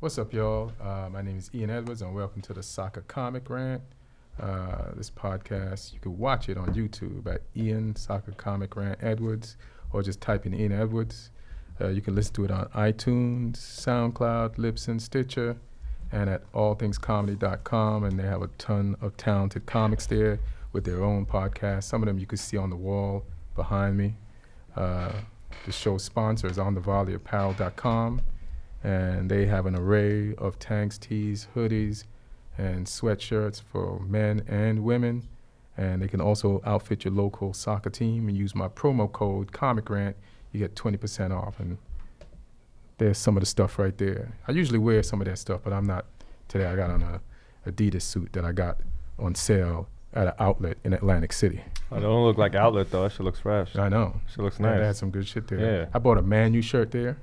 What's up, y'all? Uh, my name is Ian Edwards, and welcome to the Soccer Comic Rant. Uh, this podcast, you can watch it on YouTube at Ian Soccer Comic Rant Edwards, or just type in Ian Edwards. Uh, you can listen to it on iTunes, SoundCloud, Libsyn, Stitcher, and at allthingscomedy.com. And they have a ton of talented comics there with their own podcasts. Some of them you can see on the wall behind me. Uh, the show's sponsor is onthevolleyapparel.com, and they have an array of tanks, tees, hoodies, and sweatshirts for men and women. And they can also outfit your local soccer team and use my promo code Comic Rant. You get 20% off. And there's some of the stuff right there. I usually wear some of that stuff, but I'm not today. I got on a Adidas suit that I got on sale at an outlet in Atlantic City. Oh, I don't look like outlet though. That shit looks fresh. I know. She looks Yeah, They had some good shit there. Yeah. I bought a Man U shirt there.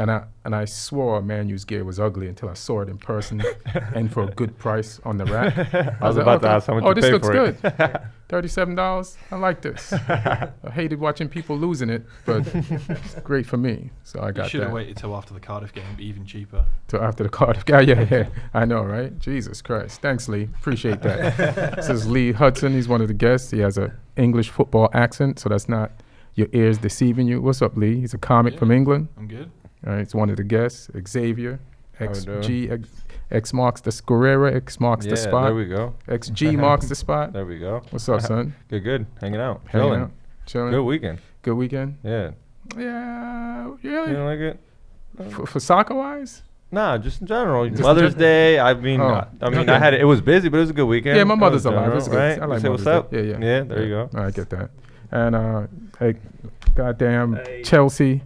And I and I swore Man U's gear was ugly until I saw it in person and for a good price on the rack. I was like, about to okay. ask how much Oh, you this paid looks for good. it. Thirty-seven dollars. I like this. I hated watching people losing it, but it's great for me. So I got You got should have that. waited till after the Cardiff game, be even cheaper. Till after the Cardiff game. Yeah, yeah. yeah. I know, right? Jesus Christ. Thanks, Lee. Appreciate that. this is Lee Hudson. He's one of the guests. He has a English football accent, so that's not your ears deceiving you. What's up, Lee? He's a comic from England. I'm good. All right, it's one of the guests, Xavier. How we doing? XG, X, X marks the Scorera, X marks yeah, the spot. there we go. XG marks the spot. There we go. What's up, son? Good, good. Hanging out. Hanging Chilling. out? Chilling. Good weekend. Good weekend? Yeah. Yeah, You don't like it? For, for soccer wise? Nah, just in general. Just Mother's gen- Day. I mean, Oh, I, I mean, okay. I had it. It was busy, but it was a good weekend. Yeah, my mother's alive. general, It's good. Right? I like Say Mother's what's up. Yeah, yeah. Yeah, there you go. I get that. And uh, hey, goddamn Hey. Chelsea,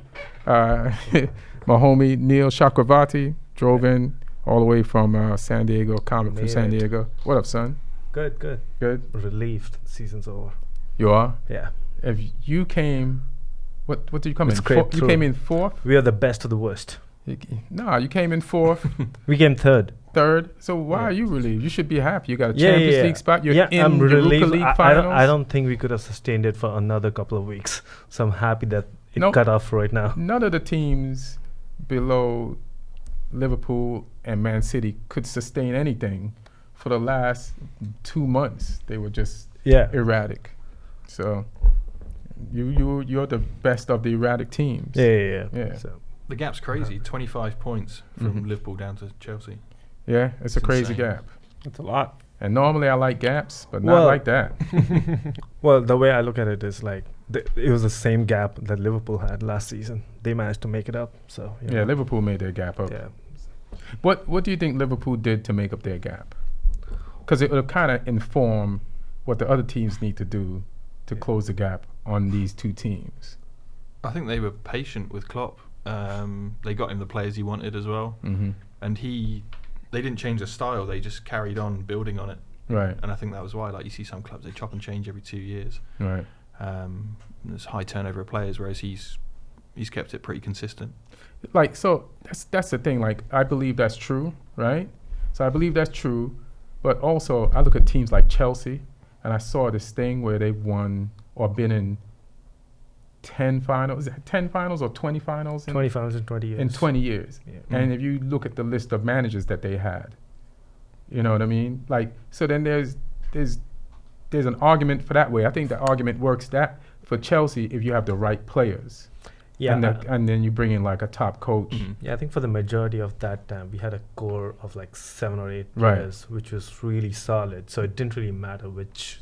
uh, my homie Neil Chakravarti drove in all the way from uh, San Diego, comic from San. Diego. What up, son? Good, good. Good. Relieved. Season's over. You are. Yeah. If you came, what what did you come We in? Four, you came in fourth. We are the best of the worst. You, no, you came in fourth, We came third. third. So why Yeah. are you relieved? You should be happy. You got a Yeah, Champions yeah. League spot. You're yeah, in I'm the Europa relieved. League I, I don't, I don't think we could have sustained it for another couple of weeks. So I'm happy that it Nope. cut off right now. None of the teams below Liverpool and Man City could sustain anything for the last two months. They were just Yeah. erratic. So you you you're the best of the erratic teams. Yeah, yeah, yeah. Yeah. So The gap's crazy. 25 points from Mhm. Liverpool down to Chelsea. Yeah, it's a It's crazy insane. gap. It's a lot. And normally I like gaps, but not like that. Well, the way I look at it is like th- it was the same gap that Liverpool had last season. They managed to make it up. So you Yeah, know, Liverpool made their gap up. Yeah, What What do you think Liverpool did to make up their gap? Because it will kind of inform what the other teams need to do to Yeah. close the gap on these two teams. I think they were patient with Klopp. Um, they got him the players he wanted as well, Mm-hmm. and he. They didn't change the style. They just carried on building on it, Right, and I think that was why. Like you see some clubs, they chop and change every two years. right. Um, there's high turnover of players, whereas he's he's kept it pretty consistent. Like so, that's that's the thing. Like I believe that's true, right? So I believe that's true, but also I look at teams like Chelsea, and I saw this thing where they've won or been in ten finals, ten finals or twenty finals in, 20 finals in 20 years. in twenty years. Yeah. And if you look at the list of managers that they had, you know what I mean? Like, so then there's there's there's an argument for that way. I think the argument works that for Chelsea if you have the right players. Yeah, And, uh, and then you bring in like a top coach. Mhm. Yeah, I think for the majority of that time, we had a core of like seven or eight Right. players, which was really solid. So it didn't really matter which.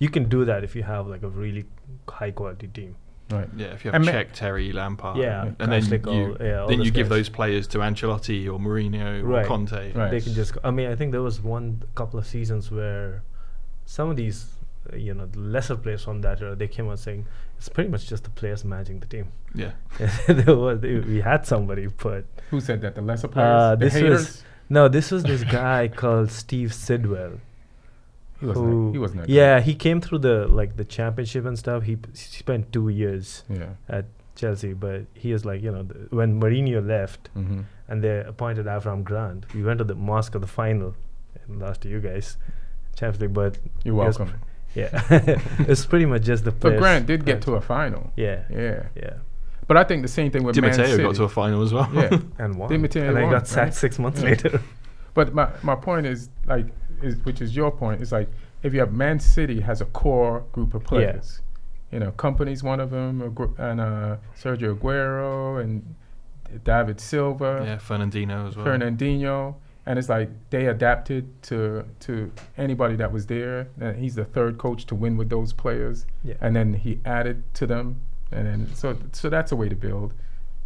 You can do that if you have like a really high quality team. Right. Yeah, if you have And Cech, Terry, Lampard, Yeah, and then Kashlik, you, all- yeah, then you give those players to Ancelotti or Mourinho Right. or Conte. Right. They can just. I mean, I think there was one couple of seasons where some of these, uh, you know, the lesser players from that era, they came out saying it's pretty much just the players managing the team. Yeah, there was, we had somebody, but Who said that? The lesser players? Uh, the this was- no, this was this guy called Steve Sidwell. he was who- he was not. Yeah, he came through the like the championship and stuff. He, p- spent two years. Yeah. at Chelsea, but he is like you know the, when Mourinho left Mm-hmm. and they appointed Avram Grant, we went to the mosque of the final and lost to you guys, Champions League. But You're welcome. pr- yeah, it's pretty much just the But players. Grant did get to a final. Yeah, Yeah. yeah, But I think the same thing with Di Man Matteo City. got to a final as well. yeah. and won. Di Matteo and then he won, got sacked right? six months Yeah. later. But my, my point is like, is, which is your point, is like if you have Man City has a core group of players, you know, Kompany's one of them, and uh, Sergio Aguero and David Silva, yeah, Fernandinho as well. Fernandinho, and it's like they adapted to to anybody that was there. And he's the third coach to win with those players, Yeah. and then he added to them, and then so so that's a way to build.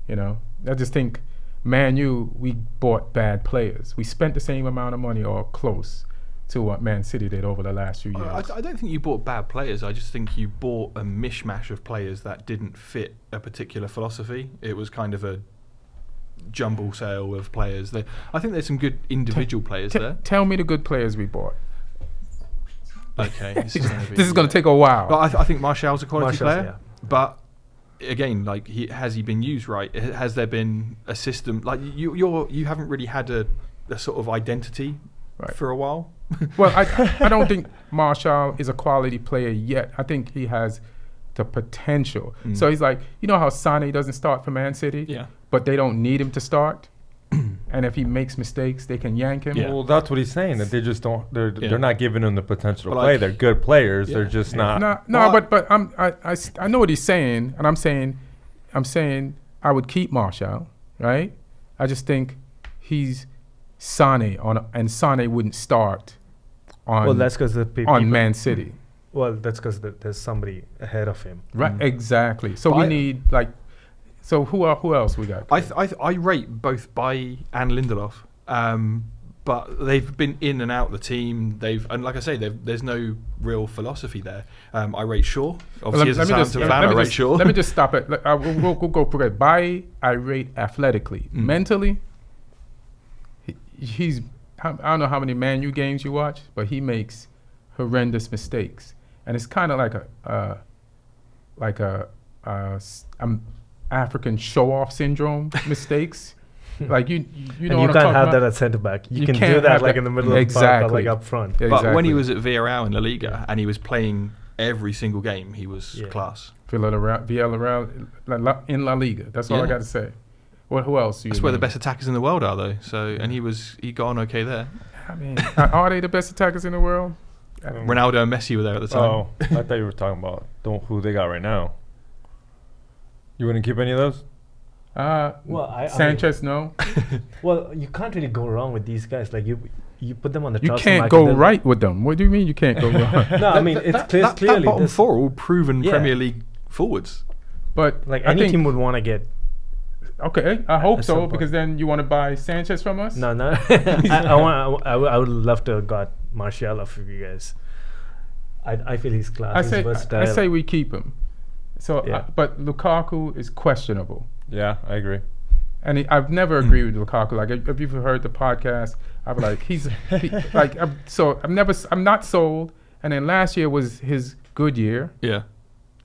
You know, I just think Man U we bought bad players. We spent the same amount of money or close to what Man City did over the last few years. I, I don't think you bought bad players. I just think you bought a mishmash of players that didn't fit a particular philosophy. It was kind of a jumble sale of players. There, I think there's some good individual players T- there. tell me the good players we bought. Okay, this is gonna. This is going to take a while. But I, th- I think Martial's a quality Martial's, player. But again, like, he, has he been used right? Has there been a system like you? You're you haven't really had a, a sort of identity Right. for a while. Well, I, I don't think Martial is a quality player yet. I think he has the potential. Mm. So he's like, you know how Sane doesn't start for Man City, Yeah. but they don't need him to start. and if he makes mistakes, they can yank him. Yeah. Well, that's what he's saying. That they just don't. They're Yeah. they're not giving him the potential to play. like- they're good players. Yeah. They're just Yeah. not. No, no, Well, but but I'm I, I s- I know what he's saying, and I'm saying, I'm saying I would keep Martial, right? I just think he's Sane on, and Sane wouldn't start on well, that's because the pe- on people- Man City. Well, that's because the, there's somebody ahead of him. Right, Mm. exactly. So But we I- need like, so who are, who else we got? I, th- I, th- I rate both Bailly and Lindelof, um, but they've been in and out of the team. They've and like I say, there's no real philosophy there. Um, I rate Shaw. Obviously, as a Southampton let- fan, let I me rate just, Shaw. let me just stop it. Let- uh, we'll, we'll, we'll go for it. By I rate athletically, Mm. mentally. He, he's I I don't know how many Man U games you watch, but he makes horrendous mistakes, and it's kind of like a uh, like a uh, um, African show off syndrome mistakes. Like you, you know and you what can't talking have about? that at centre back. You, You can do that like that- in the middle of the park Exactly. or like up front. Yeah, But when he was at Villarreal in La Liga and he was playing every single game, he was Yeah. class. Villarreal, Villarreal La- La- in La Liga. That's all I got to say. What? Who else? you That's where the best attackers in the world are, though. So, and he was he got on okay there. I mean, are are they the best attackers in the world? I don't. Ronaldo and Messi were there at the time. Oh, I thought you were talking about don't who they got right now. You wouldn't keep any of those? Uh, Well, I- I- Sanchez, no. Well, you can't really go wrong with these guys. Like you, you put them on the You can't go right with them. What do you mean you can't go wrong? No, I mean it's that, clear, that, clearly that bottom four all proven Yeah. Premier League forwards. But Like I any think, team would want to get. Okay, I hope so because then you want to buy Sanchez from us. No, no. I, I want. I, w- I, w- I would love to have got Martial off of you guys. I, I feel he's class. I say versatile. I say we keep him. So, Yeah. uh, but Lukaku is questionable, Yeah, I agree. and he, I've never agreed with Lukaku. Like, if, if you've heard the podcast, I'm like, he's he, like, I'm, so I'm never, s- I'm not sold. And then last year was his good year, Yeah.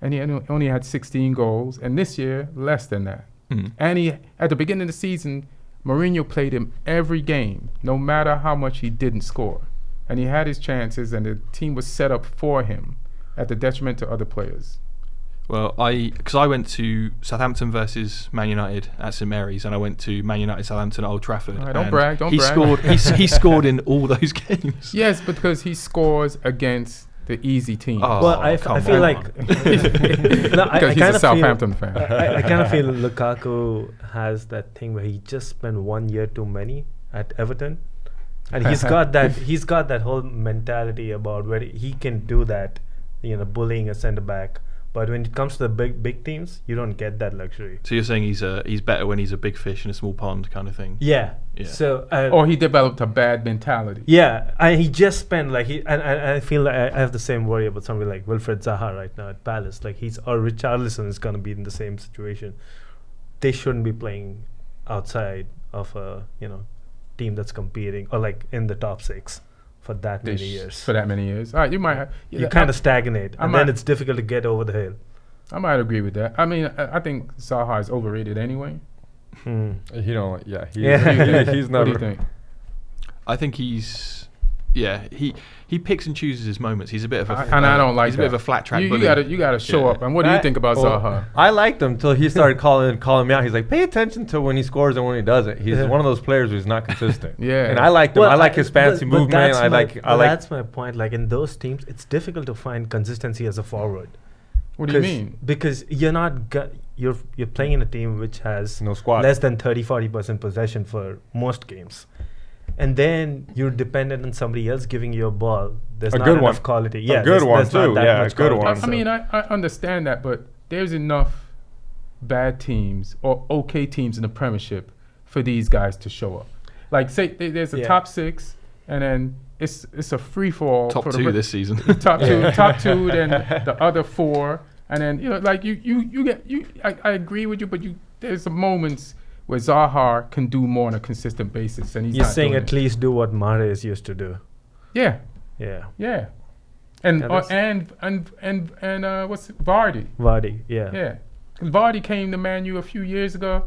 and he only- only had 16 goals, and this year less than that. Mm. And he, at the beginning of the season, Mourinho played him every game, no matter how much he didn't score. And he had his chances, and the team was set up for him at the detriment to other players. Well, I because I went to Southampton versus Man United at St Mary's, and I went to Man United Southampton at Old Trafford. Right, don't and brag, don't he brag. scored. He scored in all those games. Yes, because he scores against the easy team. Oh, well, I, f- I come feel on. like no, I, I he's kind a of Southampton feel, fan. I, I kind of feel Lukaku has that thing where he just spent one year too many at Everton, and he's got that he's got that whole mentality about where he can do that, you know, bullying a centre back. But when it comes to the big big teams, you don't get that luxury. So you're saying he's a he's better when he's a big fish in a small pond kind of thing. Yeah. Yeah. So uh, or he developed a bad mentality. Yeah, and he just spent like he and, and I feel like I I have the same worry about somebody like Wilfried Zaha right now at Palace. Like he's or Richarlison is gonna be in the same situation. They shouldn't be playing outside of a you know team that's competing or like in the top six for that They many years. For that many years. All right, you might have. you yeah, kind of stagnate, I and then it's difficult to get over the hill. I might agree with that. I mean, I, I think Zaha is overrated anyway. Hmm. He don't. Yeah, he's, Yeah. he- he's What do you never. think? I think he's yeah, he he picks and chooses his moments. He's a bit of a I- and I don't like he's a bit of a flat track You, you gotta you gotta show Yeah. up. And what do you I- think about well, Zaha? I liked him until he started calling calling me out. He's like, pay attention to when he scores and when he doesn't. He's one of those players who's not consistent. Yeah. and I liked him. I like his fancy but movement. that's I my- I like. That's my point. Like in those teams, it's difficult to find consistency as a forward. What do you 'Cause- mean? Because you're not gu- you're you're playing in a team which has No squad. less than 30 40 percent possession for most games, and then you're dependent on somebody else giving you a ball. There's A not good enough one. quality. A Yeah, good there's, one there's too. Yeah, a good quality. one. I, I mean, I, I understand that, but there's enough bad teams or okay teams in the Premiership for these guys to show up. Like, say th- there's a Yeah. top six, and then it's it's a free fall. top for two re- this season. top two, top two, then the other four, and then you know, like you, you, you get you. I, I agree with you, but you there's some moments where Zaha can do more on a consistent basis, and he's You're not saying doing at it. least do what Mahrez used to do. Yeah, Yeah, yeah, and Yeah, uh, and and and and uh, what's it? Vardy? Vardy. Yeah. Yeah, 'Cause Vardy came to Man U a few years ago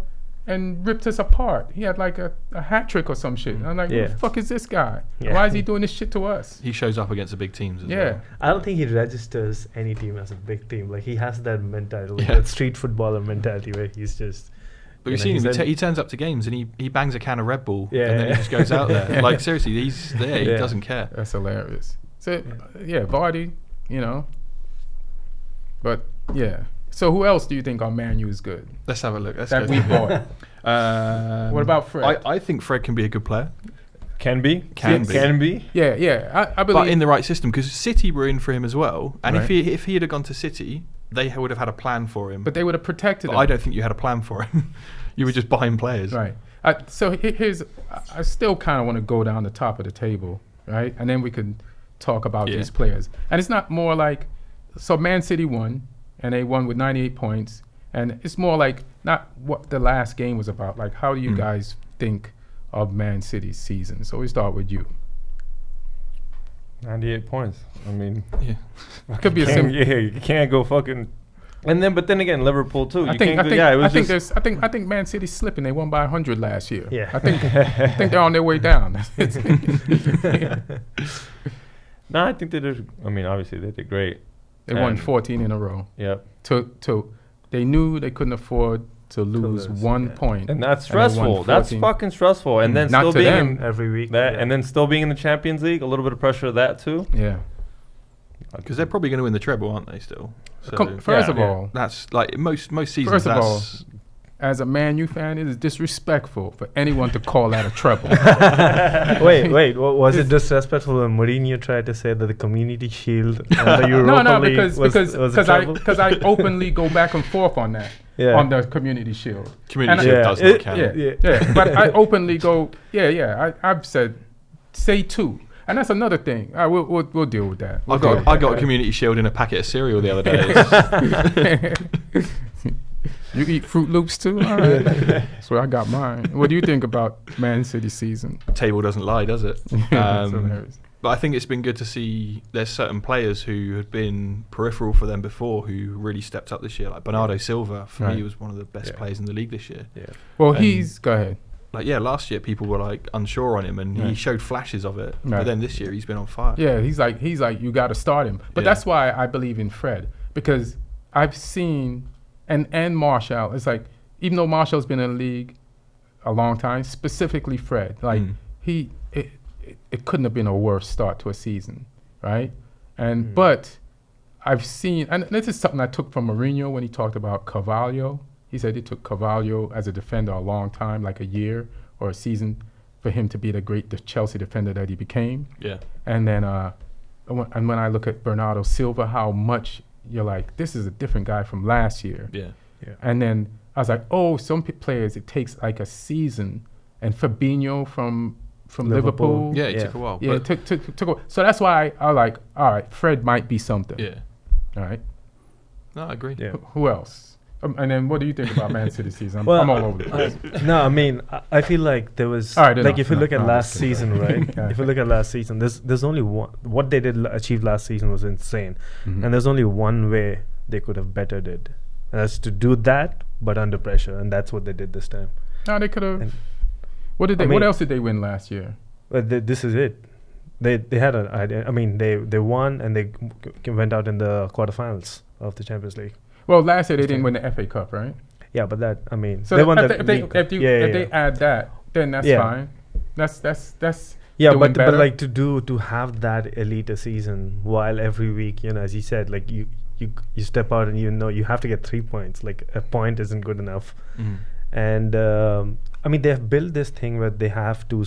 and ripped us apart. He had like a, a hat trick or some shit. Mm. I'm like, Yeah. who the fuck is this guy? Yeah. Why is he doing this shit to us? he shows up against the big teams. As Yeah. well. I don't think he registers any team as a big team. Like he has that mentality, Yeah. that street footballer mentality where he's just. But you you've know, seen him. He, t- he turns up to games and he, he bangs a can of Red Bull Yeah, and then he just goes out there. Yeah. Like seriously, he's there. He doesn't care. That's hilarious. So yeah, Vardy, you know. But yeah. So who else do you think on Man U is good? Let's have a look. Let's That go we bought. Um, What about Fred? I, I think Fred can be a good player, can be. Can be. Can be. yeah, yeah. I, I believe but in the right system because City were in for him as well. And if he if he had gone to City, they would have had a plan for him. but they would have protected But him. I don't think you had a plan for him. you were just buying players. Right. I, so here's, I- I still kind of want to go down the top of the table, right? And then we can talk about Yeah. these players. And it's not more like, so Man City won, and they won with 98 points. And it's more like not what the last game was about. Like, how do you Mm. guys think of Man City's season? So we start with you. 98 points. I mean, Yeah. It could be a can't- yeah, you can't go fucking. And then, but then again, Liverpool too. I You think, can't I go- think, yeah, it was I think just. there's, I think, I think Man City's slipping. They won by 100 last year. Yeah. I think, I think they're on their way down. No, I think they did. I mean, obviously they did great. They won 14 in a row. Yep. to to they knew they couldn't afford to lose, lose, one yeah. point. And that's And stressful. That's fucking stressful. And Mm. then Not still to being them. in every week. that, yeah. and then still being in the Champions League, a little bit of pressure of that too. yeah. Because they're probably going to win the treble, aren't they? Still. So Com- first yeah, of yeah. all, that's like most most seasons. First of all, that's, as a Man U fan, it is disrespectful for anyone to call that a treble. wait, wait. wa- was it disrespectful when Mourinho tried to say that the Community Shield and the Europa no, no, League because was, because was because I because I openly go back and forth on that yeah. on the Community Shield. Community And I- Shield Yeah, does not it- count. Yeah, Yeah. yeah, But I openly go, yeah, yeah. I, I've said, say two, and that's another thing. I will we'll, we'll deal with that. We'll I got with I that, got a right? Community Shield in a packet of cereal the other day. You eat Froot Loops too? All right. That's where I got mine. What do you think about Man City season? Table doesn't lie, does it? Um. But I think it's been good to see there's certain players who had been peripheral for them before who really stepped up this year. Like Bernardo Silva, for Right. me, was one of the best Yeah. players in the league this year. yeah. Well, and- he's go ahead. Like yeah, last year people were like unsure on him, and he showed flashes of it. Right. But then this year he's been on fire. Yeah, he's like he's like you got to start him. But Yeah. that's why I believe in Fred because I've seen and and Martial. It's like even though Martial's been in the league a long time, specifically Fred, like Mm. he it, it, it couldn't have been a worse start to a season, right? And Mm. but I've seen and this is something I took from Mourinho when he talked about Carvalho. He said it took Carvalho as a defender a long time, like a year or a season, for him to be the great the Chelsea defender that he became. Yeah. And then, uh, and when- and when I look at Bernardo Silva, how much you're like, this is a different guy from last year. Yeah. Yeah. And then I was like, oh, some p- players it takes like a season. And Fabinho from from Liverpool. Liverpool, Yeah, it Yeah. took a while. yeah, it took, took, took a- So that's why I, I like, all right, Fred might be something. yeah. All right. No, I agree. Yeah. Wh- Who else? Um, and then what do you think about Man City season? I'm, Well, I'm all over the uh, place. no, I mean, I, I feel like there was All right, like enough, if you look enough. at No, last season, right? Yeah. if you look at last season, there's there's only one. What they did l- achieve last season was insane, Mhm. and there's only one way they could have bettered it, and that's to do that, but under pressure, and that's what they did this time. no, they could have. What did I they? what else did they win last year? But th- this is it. they they had an idea. I mean, they they won and they g- went out in the quarterfinals of the Champions League. Well, last year they didn't win the FA Cup, right? Yeah, but that I mean, So they if, won the they, if, they, if, you, yeah, if yeah, they add that, then that's fine. That's that's that's yeah, but better. but like to do to have that elite a season while every week, you know, as you said, like you you you step out and you know you have to get three points. Like a point isn't good enough. Mm. and um, I mean they have built this thing where they have to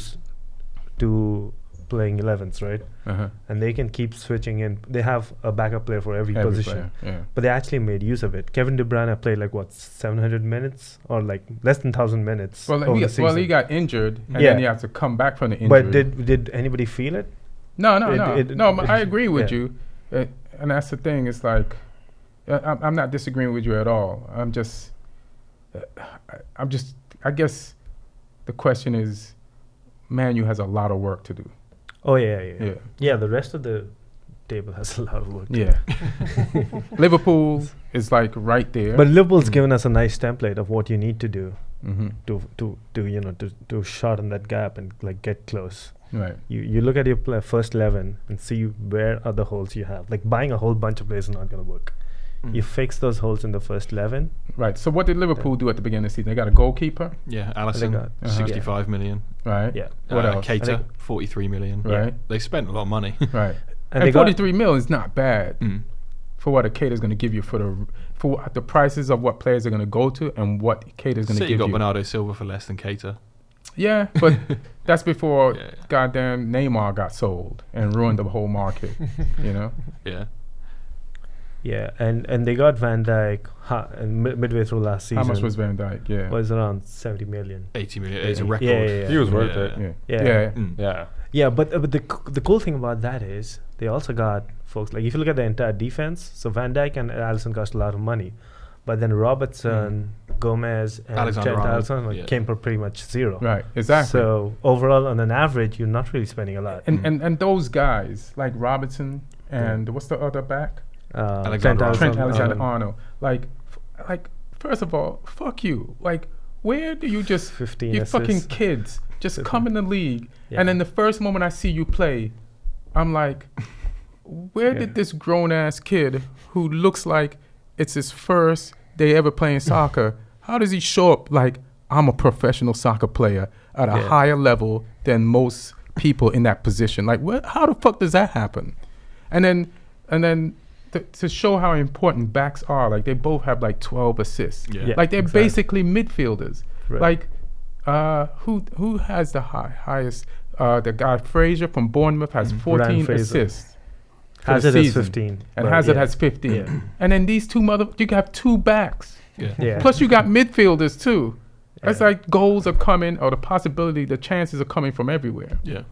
to playing 11s, right? uh-huh. And they can keep switching in. They have a backup player for every, every position, player. Yeah. but they actually made use of it. Kevin De Bruyne played like what 700 minutes or like less than 1,000 minutes Well, he, the well, he got injured, and Yeah. then he had to come back from the injury. but did did anybody feel it? no, no, it- no, it- no. but I agree with yeah. you, uh, and that's the thing. It's like uh, I'm, I'm not disagreeing with you at all. I'm just, uh, I, I'm just. I guess the question is, Manu has a lot of work to do. Oh yeah, yeah, yeah. Yeah, Yeah, the rest of the table has a lot of work. yeah. Liverpool is like right there. But Liverpool's Mm. given us a nice template of what you need to do hmm to to to you know to to shorten that gap and like get close. right. You you look at your pla first eleven and see where are the holes you have. Like buying a whole bunch of players is not gonna work. Mm. You fix those holes in the first eleven. Right. So what did Liverpool do at the beginning of the season? They got a goalkeeper, Yeah, Alisson, got- Uh-huh. 65 million. right? Yeah, What uh, else? Keita, think- 43 million. Right. They spent a lot of money. Right. and, And, they got 43 mil is not bad Mm. for what a Keita's going to give you for the for the prices of what players are going to go to and what Keita's going to City give got you. Bernardo Silva for less than Keita. Yeah, but that's before Yeah. goddamn Neymar got sold and ruined the whole market. you know. Yeah. Yeah, and and they got Van Dijk ha, and midway through last season. How much was Van Dijk? Yeah. was around seventy million. 80 million. It's a record. yeah, yeah. He was worth Yeah. it. yeah. Yeah. Yeah. Mm. Yeah. Yeah, but uh, but the c- the cool thing about that is they also got folks like if you look at the entire defense, so Van Dijk and Alisson cost a lot of money, but then Robertson, Gomez, and Alexander Trent Arnold, like, yeah. came for pretty much zero. Right. Exactly. So overall, on an average, you're not really spending a lot. and, Mm. and and those guys like Robertson and what's the other back? Uh, Alexander Arnold. Trent Alexander- Alexander um, Arnold. Like, f- like first of all, fuck you. Like, where do you just 15 you fucking kids just Fifteen. come in the league Yeah. and then the first moment I see you play, I'm like, where Yeah. did this grown ass kid who looks like it's his first day ever playing soccer, how does he show up like I'm a professional soccer player at a Yeah. higher level than most people in that position? Like, what? How the fuck does that happen? And then, and then. To, to show how important backs are, like they both have like 12 assists. Yeah. Yeah. Like they're exactly. basically midfielders. Right. Like, uh, who who has the high, highest? Uh, the guy Fraser from Bournemouth has Mhm. 14 assists. for Hazard is 15, And but Hazard yeah. has 15. Yeah. And then these two mother, you have two backs. Yeah. Yeah. Plus you got midfielders too. It's like goals are coming, or the possibility, the chances are coming from everywhere. Yeah.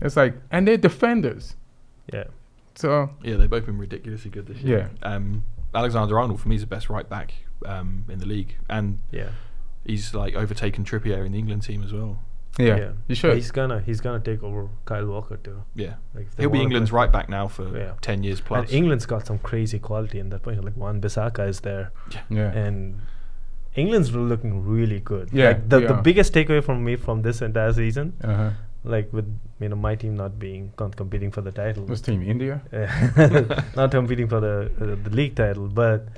It's like, and they're defenders. yeah. So Yeah, they've both been ridiculously good this year. Yeah. Um, Alexander Arnold for me is the best right back um, in the league, and Yeah. he's like overtaken Trippier in the England team as well. yeah, Yeah. you But should. He's gonna he's gonna take over Kyle Walker too. Yeah, Like he'll be England's play- right back now for Yeah. ten years plus. And England's got some crazy quality in that point. Like Wan-Bissaka is there, yeah. and England's looking really good. Yeah, like the the biggest takeaway from me from this entire season, Uh-huh. Like with you know my team not being not competing for the title, Was team India? not competing for the uh, the league title, but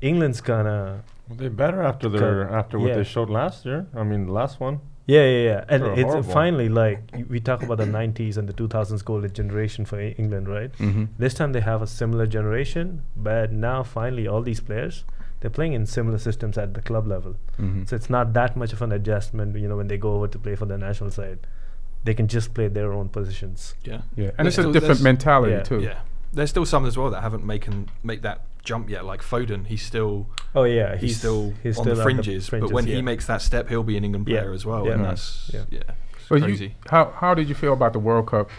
England's gonna Well, they better after their after what yeah. they showed last year. I mean, the last one. Yeah, yeah, yeah. And it's horrible. finally like y- we talk about the 90s and the 2000s golden generation for England, right? Mm-hmm. This time they have a similar generation, but now finally all these players they're playing in similar systems at the club level. Mm-hmm. So it's not that much of an adjustment, you know, when they go over to play for the national side. They can just play their own positions. yeah, Yeah, and There's it's a different there's- mentality yeah. too. yeah. There's still some as well that haven't making make that jump yet. Like Foden, he's still Oh yeah, he's, still he's on still the at fringes, but when yeah. he makes that step, he'll be an England Yeah. as well, Yeah. and that's Yeah. yeah, it's Well, crazy. you, how how did you feel about the World Cup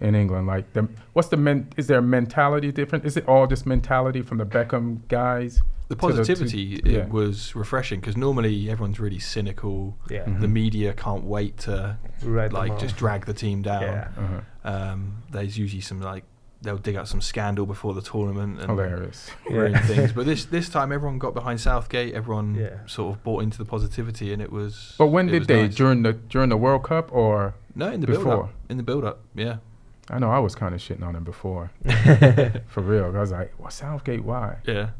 in England? Like, the, what's the men? Is there a mentality different? Is it all just mentality from the Beckham guys? The to to- positivity yeah. it was refreshing because normally everyone's really cynical. yeah, Mhm. The media can't wait to right them like just drag the team down. Yeah. Uh-huh. Um, there's usually some like they'll dig out some scandal before the tournament and Hilarious. ruin Yeah. things. But this this time everyone got behind Southgate. Everyone Yeah. sort of bought into the positivity, and it was. But when did they nice. during the during the World Cup or No, in the build before? up. In the build up, yeah. I know I was kind of shitting on him before, for real. I was like, "Well, Southgate, why?" Yeah,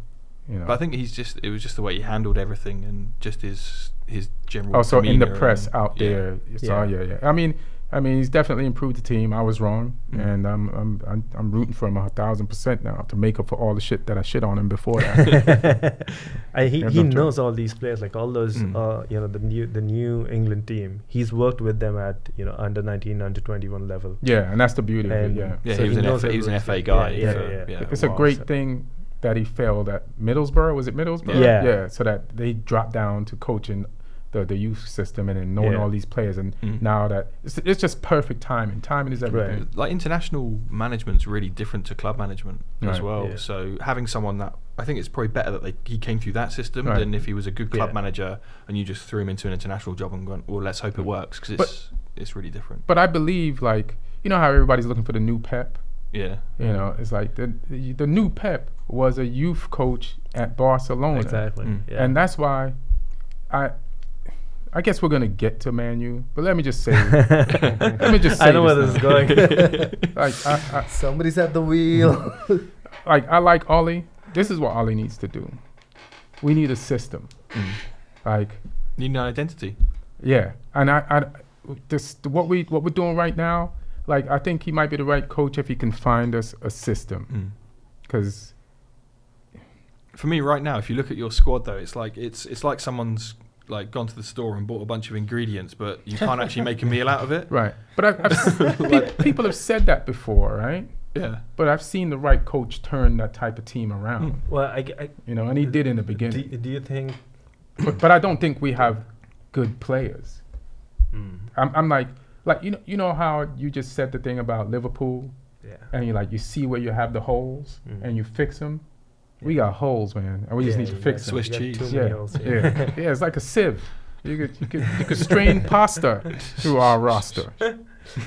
You know. but I think he's just it was just the way he handled everything and just his his general. also in the press and- out yeah. there. So Yeah. yeah, yeah. I mean, I mean, he's definitely improved the team. I was wrong, Mm. and I'm, I'm I'm I'm rooting for him a thousand percent now to make up for all the shit that I shit on him before that. and he, Yeah, he don't knows all these players, like all those, Mm. uh, you know, the new the new England team. He's worked with them at you know under 19, under 21 level. yeah, and that's the beauty of it. Yeah, Yeah, So he was he an knows FA, he was an FA guy. yeah, for- yeah, yeah. it's a great So- thing that he failed at Middlesbrough. Was it Middlesbrough? Yeah. yeah. So that they dropped down to coaching the the youth system and then knowing Yeah. all these players, and Mm. now that it's, it's just perfect timing. Timing is everything. Right. like international management's really different to club management as well. Yeah. So having someone that I think it's probably better that they, he came through that system Right. than if he was a good club Yeah. manager and you just threw him into an international job and gone, well, let's hope it works because But- it's it's really different. But I believe, like you know how everybody's looking for the new Pep. Yeah, You know, it's like the the, the new Pep was a youth coach at Barcelona, Exactly. Mm. Yeah. and that's why I. I guess we're gonna get to Manu, but let me just say, Let me just I know where this this is going. like, I, I, Somebody's at the wheel. like I like Ole. This is what Ole needs to do. We need a system. Mm. Like, need an identity. yeah, and I, I, this what we what we're doing right now. Like, I think he might be the right coach if he can find us a system, Mm. because For me, right now, if you look at your squad, though, it's like it's it's like someone's like gone to the store and bought a bunch of ingredients, but you can't actually make a meal out of it. right. But I've, I've s- pe- people have said that before, right? Yeah. But I've seen the right coach turn that type of team around, Mm. well, I, g- I- you know, and he did in the do, beginning. do you think? but, but I don't think we have good players. Mm, I'm, I'm like, like you know, you know how you just said the thing about Liverpool, yeah. and you like you see where you have the holes, Mm. and you fix them. We got holes, man, and we just need to fix got- them. Swiss cheese. too many Yeah, yeah, yeah. It's like a sieve. You could you could you could strain pasta through our roster.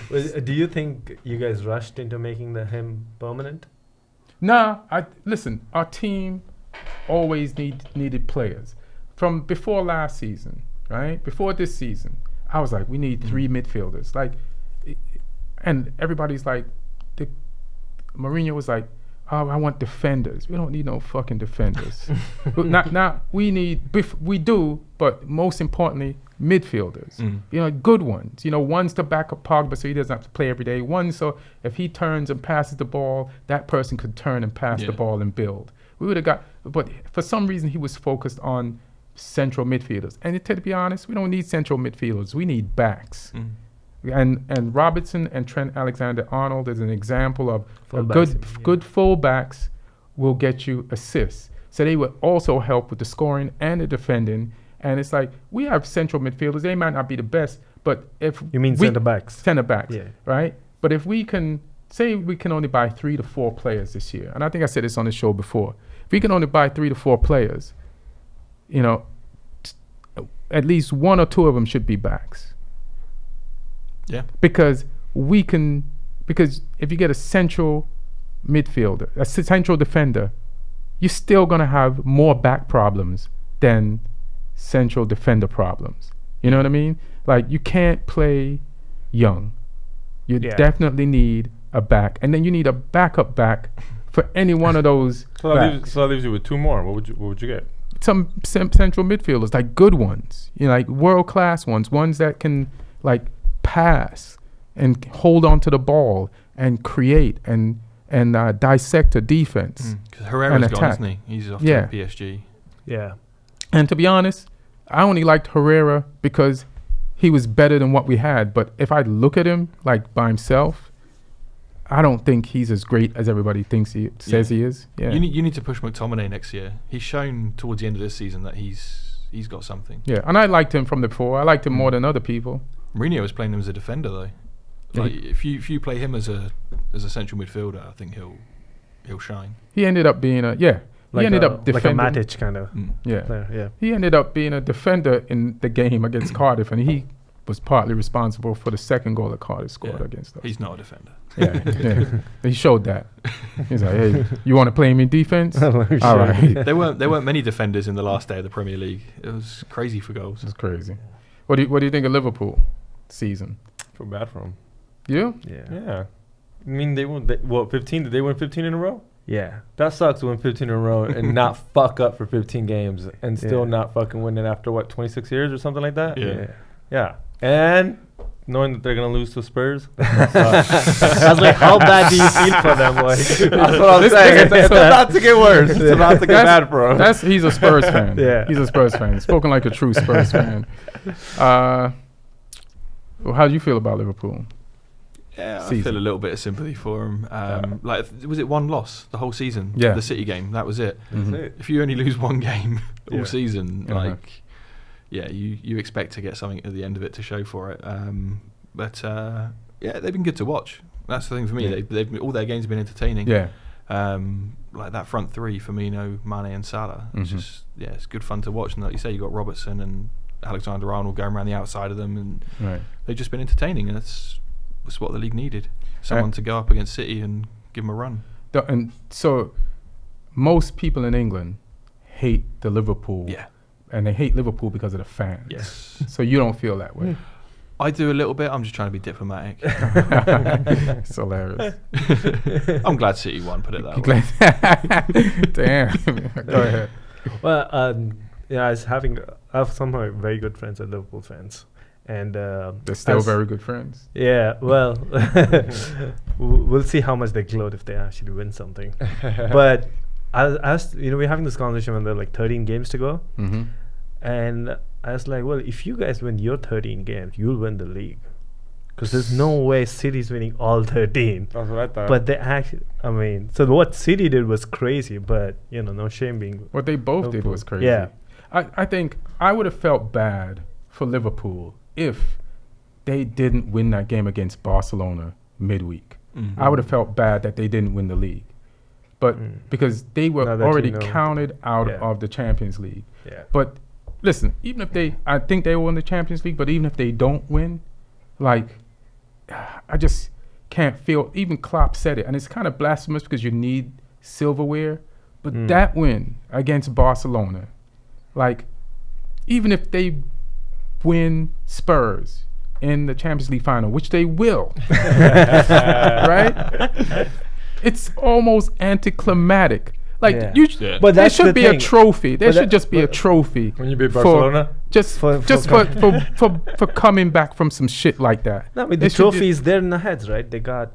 Well, do you think you guys rushed into making the him permanent? Nah, I listen. Our team always need needed players. From before last season, right? Before this season, I was like, we need three midfielders. Like, and everybody's like, the Mourinho was like, oh, I want defenders. We don't need no fucking defenders. not, not we need. Bef- we do, but most importantly, midfielders. Mm. You know, good ones. You know, ones to back up Pogba so he doesn't have to play every day. One so if he turns and passes the ball, that person could turn and pass Yeah. the ball and build. We would have got, but for some reason he was focused on central midfielders. And to be honest, we don't need central midfielders. We need backs. Mm. And and Robertson and Trent Alexander Arnold is an example of a good yeah. good fullbacks will get you assists. So they would also help with the scoring and the defending. And it's like we have central midfielders. They might not be the best, but if You mean we, centre backs? center backs, Yeah. right? But if we can say we can only buy three to four players this year, and I think I said this on the show before, if we can only buy three to four players, you know, t- at least one or two of them should be backs Yeah. because we can because if you get a central midfielder, a central defender, you're still gonna have more back problems than central defender problems. You know what I mean? Like you can't play young. You Yeah. definitely need a back, and then you need a backup back for any one of those So that, leaves, so that leaves you with two more. What would you What would you get? Some central midfielders, like good ones, you know, like world class ones, ones that can like pass and hold on to the ball and create and and uh, dissect a defense. Because Herrera's gone, attack. isn't he? He's off Yeah. to PSG. Yeah. And to be honest, I only liked Herrera because he was better than what we had. But if I look at him like by himself, I don't think he's as great as everybody thinks he says Yeah. he is. Yeah. You need you need to push McTominay next year. He's shown towards the end of this season that he's he's got something. yeah, and I liked him from the before. I liked him more Mm. than other people. Mourinho was playing him as a defender though. Like he- if you if you play him as a as a central midfielder, I think he'll he'll shine. He ended up being a yeah. Like he ended a, up like a defending. Matic kind of Mm. yeah. player. Yeah. He ended up being a defender in the game against Cardiff, and he was partly responsible for the second goal that Cardiff scored Yeah. against us. He's not a defender. yeah, yeah. He showed that. He's like, hey, you want to play me in defense? Oh, All Sure. right. there weren't there weren't many defenders in the last day of the Premier League. It was crazy for goals. It's crazy. What do you What do you think of Liverpool season? Feel bad for him. You? Yeah. Yeah. I mean, they won. They, what, 15? Did they win 15 in a row? Yeah. That sucks to win 15 in a row and not fuck up for 15 games and still Yeah. not fucking winning after what 26 years or something like that. Yeah. Yeah. And knowing that they're gonna lose to Spurs. I was like, how bad do you feel for them, boy? That's what I'm This saying. It's, it's about to get worse. It's about to get That's- bad for 'em. That's he's a Spurs fan. Yeah. he's a Spurs fan. Spoken like a true Spurs fan. Uh, well, how do you feel about Liverpool? Yeah, I feel a little bit of sympathy for him. Um, Like, if- was it one loss the whole season? Yeah. the City game. That was it. That's Mhm. it. If you only lose one game all Yeah. season, Uh-huh. like, yeah, you you expect to get something at the end of it to show for it. Um, but uh, yeah, they've been good to watch. That's the thing for me. Yeah. They, they've been- all their games have been entertaining. Yeah, Um, like that front three, Firmino, Mane, and Salah. It's Mhm. just yeah, it's good fun to watch. And like you say, you have got Robertson and Alexander Arnold going around the outside of them, and right. they've just been entertaining. And that's that's what the league needed. Uh, Someone to go up against City and give them a run. And so, most people in England hate the Liverpool. Yeah. And they hate Liverpool because of the fans. Yes. So you don't feel that way. I do a little bit. I'm just trying to be diplomatic. it's hilarious. I'm glad City won. Put it that way. glad- Damn. Go ahead. Well, um, yeah, I was having, I have some of my very good friends are Liverpool fans. And uh, They're still as- very good friends. Yeah, well, we'll see how much they gloat if they actually win something. but I, was- I was, you know, we're having this conversation when there are like 13 games to go, Mm-hmm. and I was like, well, if you guys win your 13 games, you'll win the league, because there's no way City's winning all 13. That's what I thought. But they actually, I mean, so what City did was crazy, but you know, no shame being. What they both did was crazy. Yeah. I, I think I would have felt bad for Liverpool if they didn't win that game against Barcelona midweek. Mhm. I would have felt bad that they didn't win the league. But Mm. because they were Now that you already know. counted out Yeah. of the Champions League. Yeah. But listen, even if they, I think they will win the Champions League, but even if they don't win, like, I just can't feel, even Klopp said it, and it's kind of blasphemous because you need silverware, but Mm. that win against Barcelona, like, even if they win Spurs in the Champions League final, which they will, right? It's almost anticlimactic. Like Yeah. you, sh- Yeah. But there should the be a trophy. There But should that- just be a trophy when you beat Barcelona, just For- just for- for for, for for coming back from some shit like that. No, I mean, They the trophy is there in the heads, right? They got.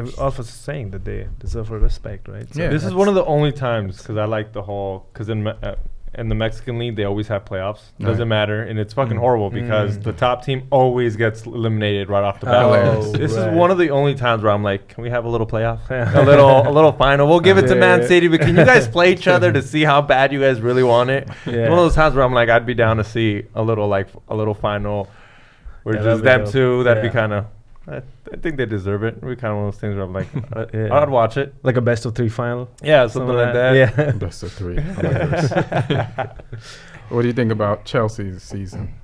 ev- All of us saying that they deserve a respect, right? Yeah. this is one of the only times because I like the whole because in Me- uh, in the Mexican league they always have playoffs. Doesn't Right. matter, and it's fucking Mm. horrible because Mm. the top team always gets eliminated right off the bat. Hilarious. this right. is one of the only times where I'm like, can we have a little playoff, a little a little final? We'll give it to Yeah, Man yeah. City, but can you guys play each other to see how bad you guys really want it? Yeah. One of those times where I'm like, I'd be down to see a little like a little final where Yeah, just that'd them dope. two. That'd be kind of. I, I think they deserve it. We kind of one of those things where I'm like, uh, Yeah. I'd watch it. like a best of three final. Yeah, something like that. Yeah. Best of three. Hilarious. what do you think about Chelsea's season?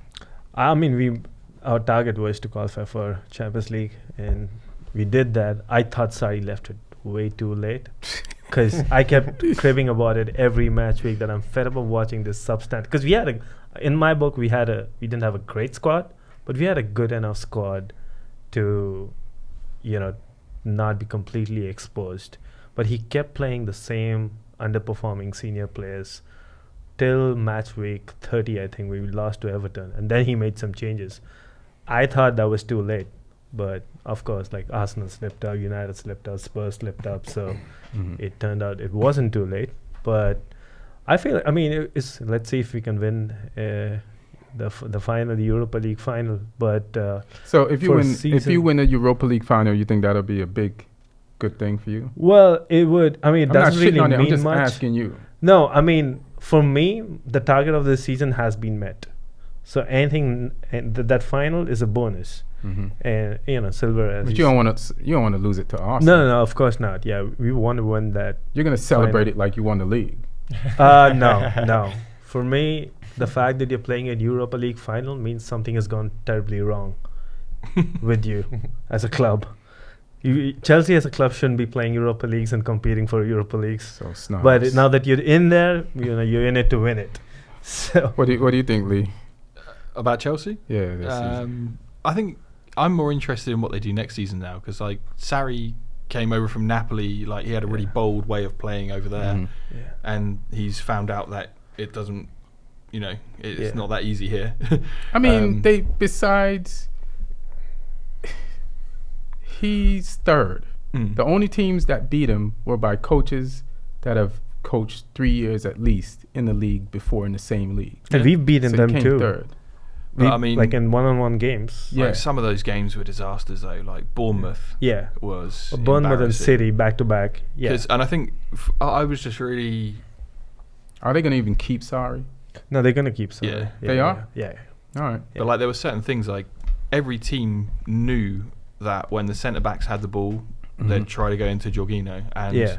I mean, we our target was to qualify for Champions League, and we did that. I thought Sarri left it way too late because I kept craving about it every match week that I'm fed up of watching this substance. Because we had a, in my book, we had a, we didn't have a great squad, but we had a good enough squad to, you know, not be completely exposed. But he kept playing the same underperforming senior players till match week 30 i think we lost to everton. And then he made some changes. I thought that was too late. But of course like arsenal slipped up united slipped up spurs slipped up. So Mhm. it turned out it wasn't too late. But i feel i mean it's let's see if we can win uh, the f- the final the europa league final but uh, So if you win, if you win a Europa League final, you think that'll be a big, good thing for you? well it would i mean it I'm doesn't really on it. I'm mean just much asking you. No, I mean, for me, the target of the season has been met. So anything and th- that final is a bonus, hmm and you know, silver. As But you don't want to. You don't want to lose it to No, Arsenal. no, no, of course not. Yeah, we want to win that. You're gonna celebrate Final. it like you won the league. Uh, no, no. For me, the fact that you're playing a Europa League final means something has gone terribly wrong with you as a club. You, Chelsea as a club shouldn't be playing Europa Leagues and competing for Europa Leagues. So snobs. But it- now that you're in there, you know, you're in it to win it. So what do you, What do you think, Lee? About Chelsea, Yeah. Um, I think I'm more interested in what they do next season now because like Sarri came over from Napoli, like he had a really Yeah. bold way of playing over there, Mhm. Yeah. and he's found out that it doesn't, you know, it's Yeah. not that easy here. I mean, Um, they besides he's third. Mm. The only teams that beat him were by coaches that have coached three years at least in the league before in the same league. And Yeah. we've beaten So he them came too. third. But We- I mean, like in one-on-one games. Yeah. like some of those games were disasters though. Like Bournemouth Yeah. was Bournemouth and. City back to back. Yeah. 'Cause- and I think f- I I was just really Are they going to even keep Sarri? No, they're gonna keep some. Yeah. They are? Yeah. All right. Yeah. But like there were certain things like every team knew that when the centre backs had the ball, Mhm. they'd try to go into Jorginho, and Yeah.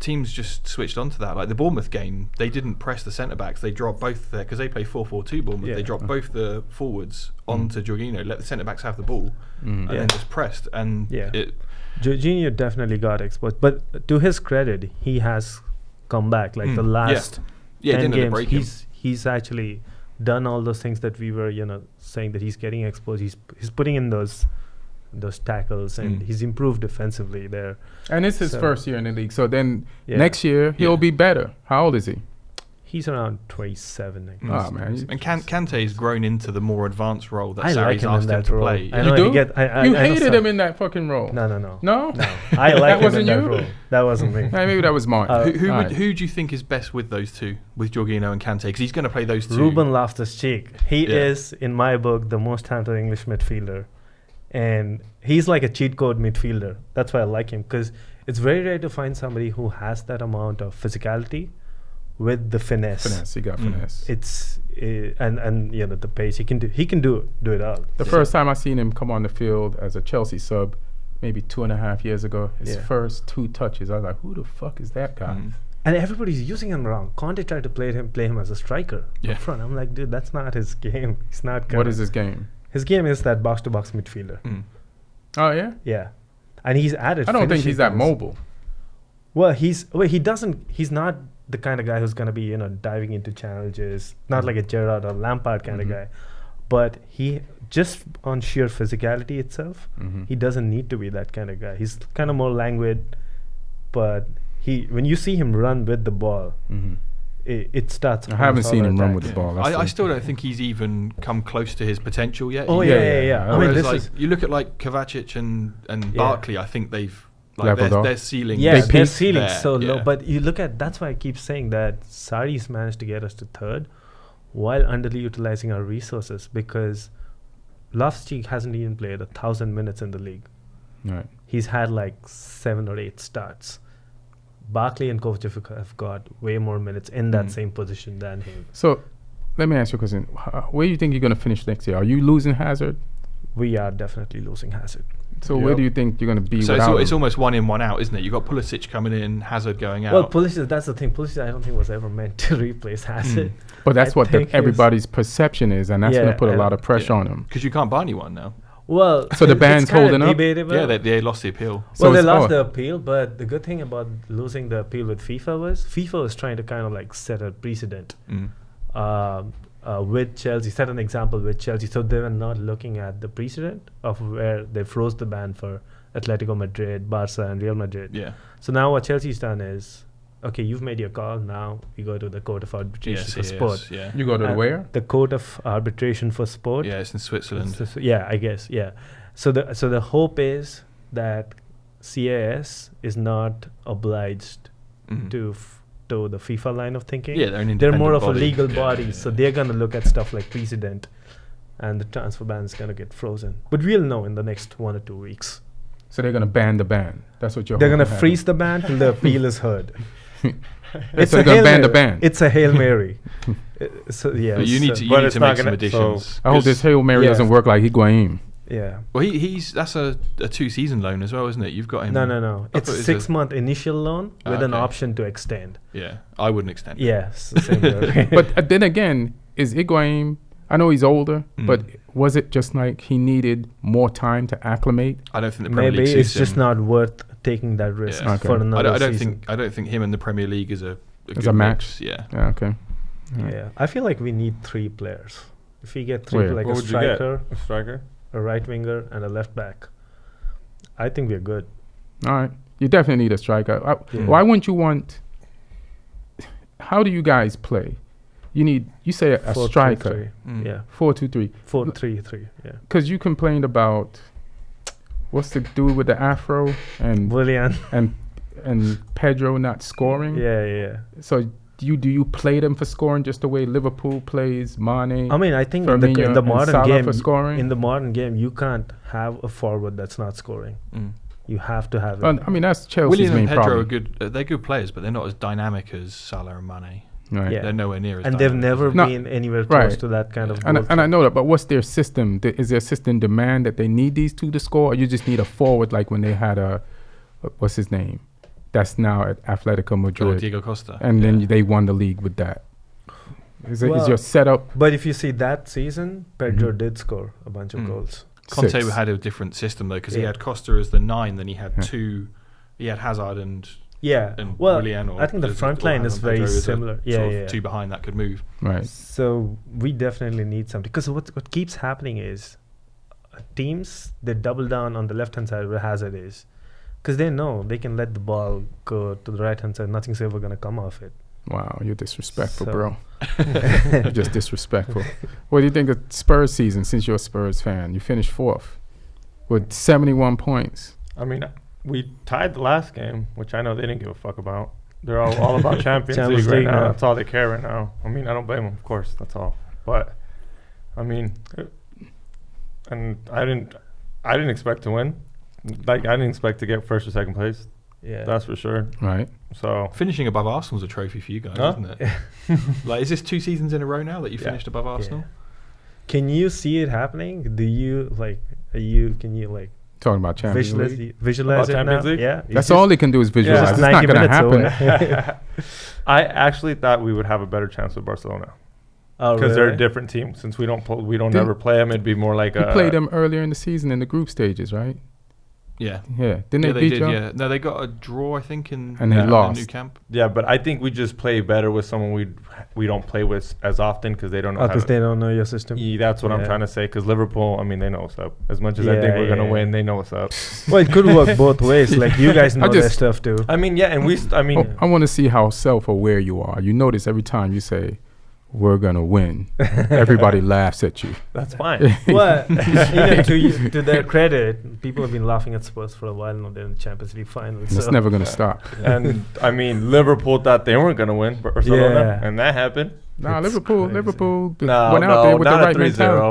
teams just switched onto that. Like the Bournemouth game, they didn't press the centre backs; they dropped both there because they play 4-4-2 Bournemouth. Yeah. They dropped both the forwards Mm. onto Jorginho, let the centre backs have the ball, Mhm. and Yeah. then just pressed. And Yeah. it, Jorginho definitely got exposed, but to his credit, he has come back. Like the Mm, yeah. last yeah, it ten didn't let it games, break him. he's he's actually done all those things that we were, you know, saying that he's getting exposed. He's he's putting in those those tackles and Mm. he's improved defensively there. And it's his So- first year in the league. So then Yeah. next year he'll Yeah. be better. How old is he? He's around 27. I guess. Oh, man, And Kan- Kante's grown into the more advanced role that I like Sarri's him in asked him that to role. play. I You do? get. I, I, you I hated some- him in that fucking role. No, no, no. No? No, I like That him wasn't in that you? role. That wasn't me. Hey, maybe that was Mark. Uh, who who, would, Alright. who do you think is best with those two, with Jorginho and Kante? Because he's going to play those two. Ruben Loftus-Cheek. He Yeah. is, in my book, the most talented English midfielder, and he's like a cheat code midfielder. That's why I like him because it's very rare to find somebody who has that amount of physicality with the finesse. finesse. He got Mm. finesse. It's uh, and and you know the pace. He can do. He can do do it all. The Yeah. first time I seen him come on the field as a Chelsea sub, maybe two and a half years ago, his Yeah. first two touches, I was like, "Who the fuck is that guy?" Mm. And everybody's using him wrong. Conte tried to play him play him as a striker Yeah. up front. I'm like, dude, that's not his game. He's not. What gonna- is his game? His game is that box to box midfielder. Mm. Oh yeah, Yeah, and he's added. I don't think finishing he's that mobile. Well, he's well, he doesn't. He's not the kind of guy who's gonna be you know diving into challenges. Not like a Gerard or Lampard kind Mhm. of guy, but he just on sheer physicality itself, hmm he doesn't need to be that kind of guy. He's kind of more languid, but he when you see him run with the ball, hmm it, it starts. I haven't seen all him run with the ball. I, I still don't think he's even come close to his potential yet. Oh yeah, Yeah, yeah, yeah. yeah. I mean, this like, is you look at like Kovacic and and Yeah. Barkley. I think they've like Leveled their, off. their ceiling. yeah, They is their peaked ceiling's there, so low. But you look at that's why I keep saying that Sarri's managed to get us to third, while underutilizing our resources because Loftus-Cheek hasn't even played a thousand minutes in the league. Right. He's had like seven or eight starts. Barkley and Kovacic have got- way more minutes in that Mm. same position than him. So, let me ask you a question. Where do you think you're going to finish next year? Are you losing Hazard? We are definitely losing Hazard. So where do you think you're going to be So it's, al- it's almost one in, one out, isn't it? You've got Pulisic coming in, Hazard going out. Well, Pulisic, that's the thing. Pulisic, I don't think was ever meant to replace Hazard. But that's I what the, everybody's perception is, and that's going to put a lot of pressure yeah. on him. because you can't buy anyone now. Well, So the it's band's holding up? debatable. Yeah, they, they lost the appeal. So well, they lost oh. the appeal, but the good thing about losing the appeal with FIFA was FIFA was trying to kind of like set a precedent Mm. um, uh, with Chelsea, set an example with Chelsea. So they were not looking at the precedent of where they froze the ban for Atletico Madrid, Barca, and Real Madrid. Yeah. So now what Chelsea's done is, okay, you've made your call. Now you go to the Court of Arbitration Yes, for yes, Sport. Yeah. You go to And where? The Court of Arbitration for Sport. Yeah, it's in Switzerland. It's just- yeah, I guess. Yeah. So the so the hope is that CAS is not obliged Mhm. to f- to the FIFA line of thinking. Yeah, they're an they're more independent of a body. legal Yeah, body, yeah, so they're gonna look at stuff like precedent, and the transfer ban is gonna get frozen. But we'll know in the next one or two weeks. So they're going to ban the ban. That's what you're. they're gonna freeze the ban till the appeal is heard. It's so they're going to ban the Mary. ban. It's a hail mary. Uh, so yeah, But you need to, you need to make some additions. so- I hope this Hail Mary Yeah. doesn't work like Higuain. Yeah. Well, he, he's that's a, a two season loan as well, isn't it? You've got him. No, no, no. I It's it a six a- month initial loan Ah, with an option to extend. Yeah, I wouldn't extend. Yes, the same. But uh, then again, is Higuain? I know he's older, Mm. but was it just like he needed more time to acclimate? I don't think the Premier maybe League it's just him. not worth taking that risk Yeah. Okay. for I I another don't, I don't season. think I don't think him and the Premier League is a, a Is good a match? mix, Yeah. Yeah, okay. Yeah. Yeah, I feel like we need three players. If we get three, Where? like what a would you get? striker, A striker? A right winger, and a left back. I think we're good. All right. You definitely need a striker. I- Yeah. Why wouldn't you want? How do you guys play? You need. You say a, Four, three, striker. three. Mm. Yeah, Four two three. four three three. Yeah, Because you complained about what's the dude with the afro and Willian. and and Pedro not scoring. yeah, yeah. So do you do you play them for scoring just the way Liverpool plays Mane? I mean, I think in the, in the modern game, scoring. in the modern game, you can't have a forward that's not scoring. Mm. You have to have it. I mean that's Chelsea's Willian main and Pedro problem. are good. Uh, they're good players, but they're not as dynamic as Salah and Mane. Right. Yeah. They're nowhere near as. and they've never them. No, been anywhere close right. to that kind of. And, goal and I know that, but what's their system? Th- Is their system demand that they need these two to score, or you just need a forward like when they had a, what's his name, that's now at Atletico Oh, Madrid, Diego Costa. and then they won the league with that. Is, it, is your setup But if you see that season, Pedro Mhm. did score a bunch of Mm. goals. Conte six? had a different system though because he had Costa as the nine, then he had Yeah. two. He had Hazard and Yeah. and well, Willian. Or I think the front line is very Pedro similar. Yeah, sort of yeah. Two behind that could move. right? So we definitely need something because what what keeps happening is uh, teams they double down on the left hand side where Hazard is, because they know they can let the ball go to the right hand side. Nothing's ever gonna come off it. Wow, you're disrespectful, So- bro. you're just disrespectful. What do you think of Spurs season? Since you're a Spurs fan, you finished fourth with 71 points. I mean, uh, we tied the last game, which I know they didn't give a fuck about. They're all, all about Champions, Champions League right League now. now. That's all they care right now. I mean, I don't blame them, of course. That's all. But I mean, it- and I didn't, I didn't expect to win. Like I didn't expect to get first or second place. Yeah. That's for sure. Right. So Finishing above Arsenal's a trophy for you guys, Huh? isn't it? like, is this two seasons in a row now that you Yeah. finished above Arsenal? Can you see it happening? Do you like? Are you can you like Talking about Champions visualize League. visualize it Champions now? League? Yeah. it's That's just- all they can do is visualize. just It's not going to happen. I actually thought we would have a better chance with Barcelona Oh, because they're a different team. Since we don't pl- we don't Didn't- ever play them, it'd be more like You a played them earlier in the season in the group stages, right? Yeah. Yeah. Didn't yeah, they they beat did. you? Yeah. No, they got a draw, I think, in And they uh, lost. Nou Camp. Yeah, but I think we just play better with someone we we don't play with as often because they don't know. Oh, because to, they don't know your system. Yeah, that's what I'm trying to say. Because Liverpool, I mean, they know what's up. As much as I think we're gonna yeah. win, they know what's up. Well, it could work both ways. Like you guys I know their just- stuff too. I mean, yeah, and we. St- I mean, Oh, I want to see how self-aware you are. You notice every time you say, "We're gonna win," everybody laughs at you. that's fine. well, you know, to to their credit, people have been laughing at Spurs for a while now. They're in the Champions League final. It's never gonna stop. and I mean, Liverpool thought they weren't gonna win Barcelona, Yeah. and that happened. Nah, It's Liverpool, crazy. Liverpool No, went out no, there with the not a right 3-0,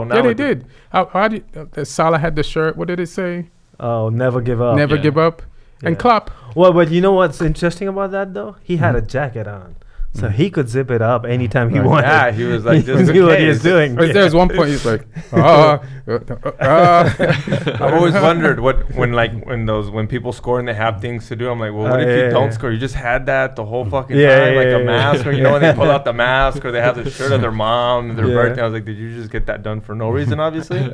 mentality. Yeah, they did. How, how did uh, Salah had the shirt? What did it say? Oh, never give up. Never yeah. give up. And Yeah. Klopp, Well, but you know what's interesting about that though? He had Mhm. a jacket on, so he could zip it up anytime he Right. wanted. Yeah, he was like, just in knew what he was doing. There- There's one point he's like, ah, uh, uh, uh, I've always wondered what when like when those when people score and they have things to do. I'm like, well, what Uh, if yeah, you don't yeah. score? You just had that the whole fucking Yeah, time, yeah, like yeah, a yeah. mask, or you know when they pull out the mask, or they have the shirt of their mom and their Yeah. birthday. I was like, did you just get that done for no reason? Obviously.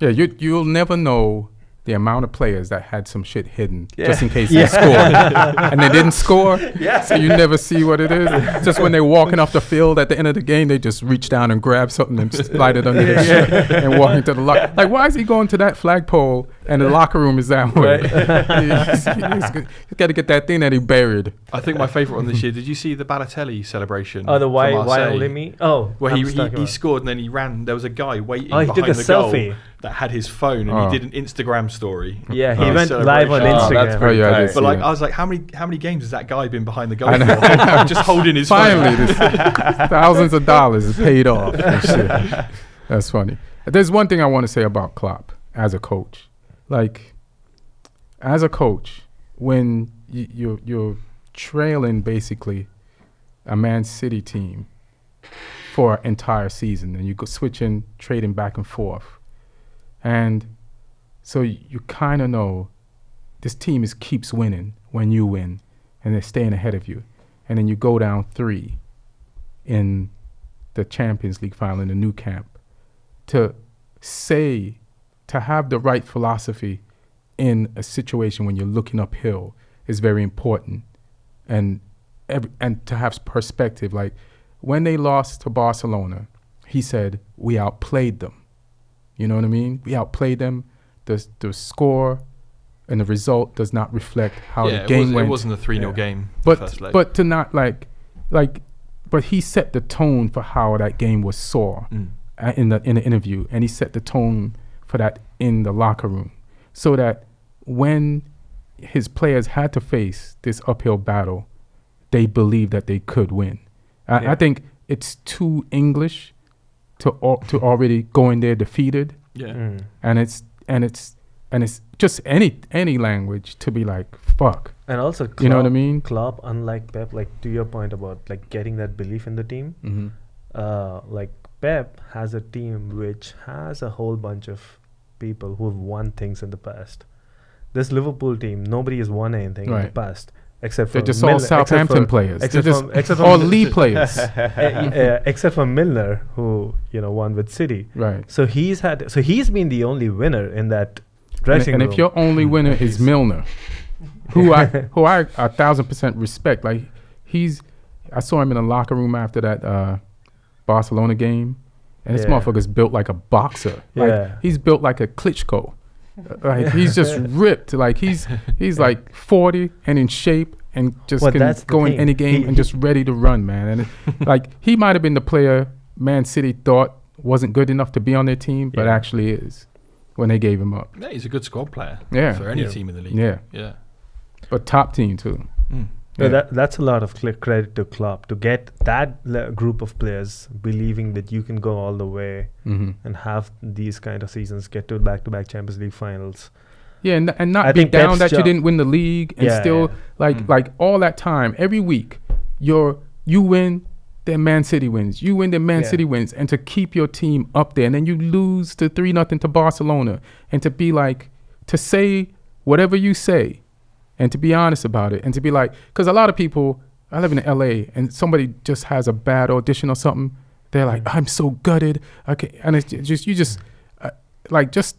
yeah, you you'll never know the amount of players that had some shit hidden Yeah. just in case Yeah. they scored and they didn't score. Yeah. So you never see what it is. Just when they're walking off the field at the end of the game, they just reach down and grab something and slide it under their shirt and walk into the locker. Like, why is he going to that flagpole and the locker room is that way? he's, he's got to get that thing that he buried. I think my favourite one this year. Did you see the Balotelli celebration? Oh, the for why why Marseille? me? Oh, Where he, he, he scored and then he ran. There was a guy waiting Oh, he behind took a the goal that had his phone and Oh. he did an Instagram story. Yeah, he oh, went live on celebration. Oh, that's Instagram. Oh, yeah, I did tight. see But like, that. I was like, how many how many games has that guy been behind the goal for? Just holding his Finally, phone. this thousands of dollars is paid off. That's funny. There's one thing I want to say about Klopp as a coach. Like, as a coach, when y- you're you're trailing basically a Man City team for an entire season, and you go switching, trading back and forth, and so y- you kind of know this team is keeps winning when you win, and they're staying ahead of you and then you go down three in the Champions League final in the Nou Camp. To say, to have the right philosophy in a situation when you're looking uphill is very important, and every, and to have perspective. Like when they lost to Barcelona, he said we outplayed them. You know what I mean? We outplayed them. The the score and the result does not reflect how yeah, the game it, was, went. it wasn't a 3 0 Yeah. game. the but first leg. but to not like like but he set the tone for how that game was saw Mm. uh, in the in the interview, and he set the tone for that in the locker room, so that when his players had to face this uphill battle, they believed that they could win. I, Yeah. I think it's too English to al- to already go in there defeated, yeah. Mm. and it's and it's and it's just any any language to be like fuck. And also, Klopp, You know what I mean? Klopp, unlike Pep, like to your point about like getting that belief in the team, Mm-hmm. uh, like Pep has a team which has a whole bunch of people who have won things in the past. This Liverpool team, nobody has won anything in the past except for They're just all Southampton for- players. Except just from- except all Lee players. uh, uh, except for Milner, who you know won with City. right. So he's had, so he's been the only winner in that And, dressing and room. if your only winner is Milner, who I who I a thousand percent respect, like he's, I saw him in the locker room after that uh, Barcelona game, and this Yeah. motherfucker's built like a boxer. Like Yeah. he's built like a Klitschko. Like he's just ripped. Like he's he's like forty and in shape and just Well, can that's go in any game He- and just ready to run, man. And it- like he might have been the player Man City thought wasn't good enough to be on their team, but Yeah. actually is when they gave him up. Yeah, he's a good squad player Yeah. for any Yeah. team in the league. Yeah, Yeah. but top team too. Mm. No, Yeah. that that's a lot of cl- credit to Klopp to get that le- group of players believing that you can go all the way hmm and have these kind of seasons, get to back-to-back Champions League finals. Yeah, and, and not I be down that you didn't win the league and Yeah, still yeah. like Mm. like all that time every week you're you win then Man City wins you win then Man Yeah. City wins and to keep your team up there and then you lose to three nothing to Barcelona and to be like to say whatever you say and to be honest about it and to be like because a lot of people I live in LA and somebody just has a bad audition or something they're like. I'm so gutted okay and it's just you just uh, like just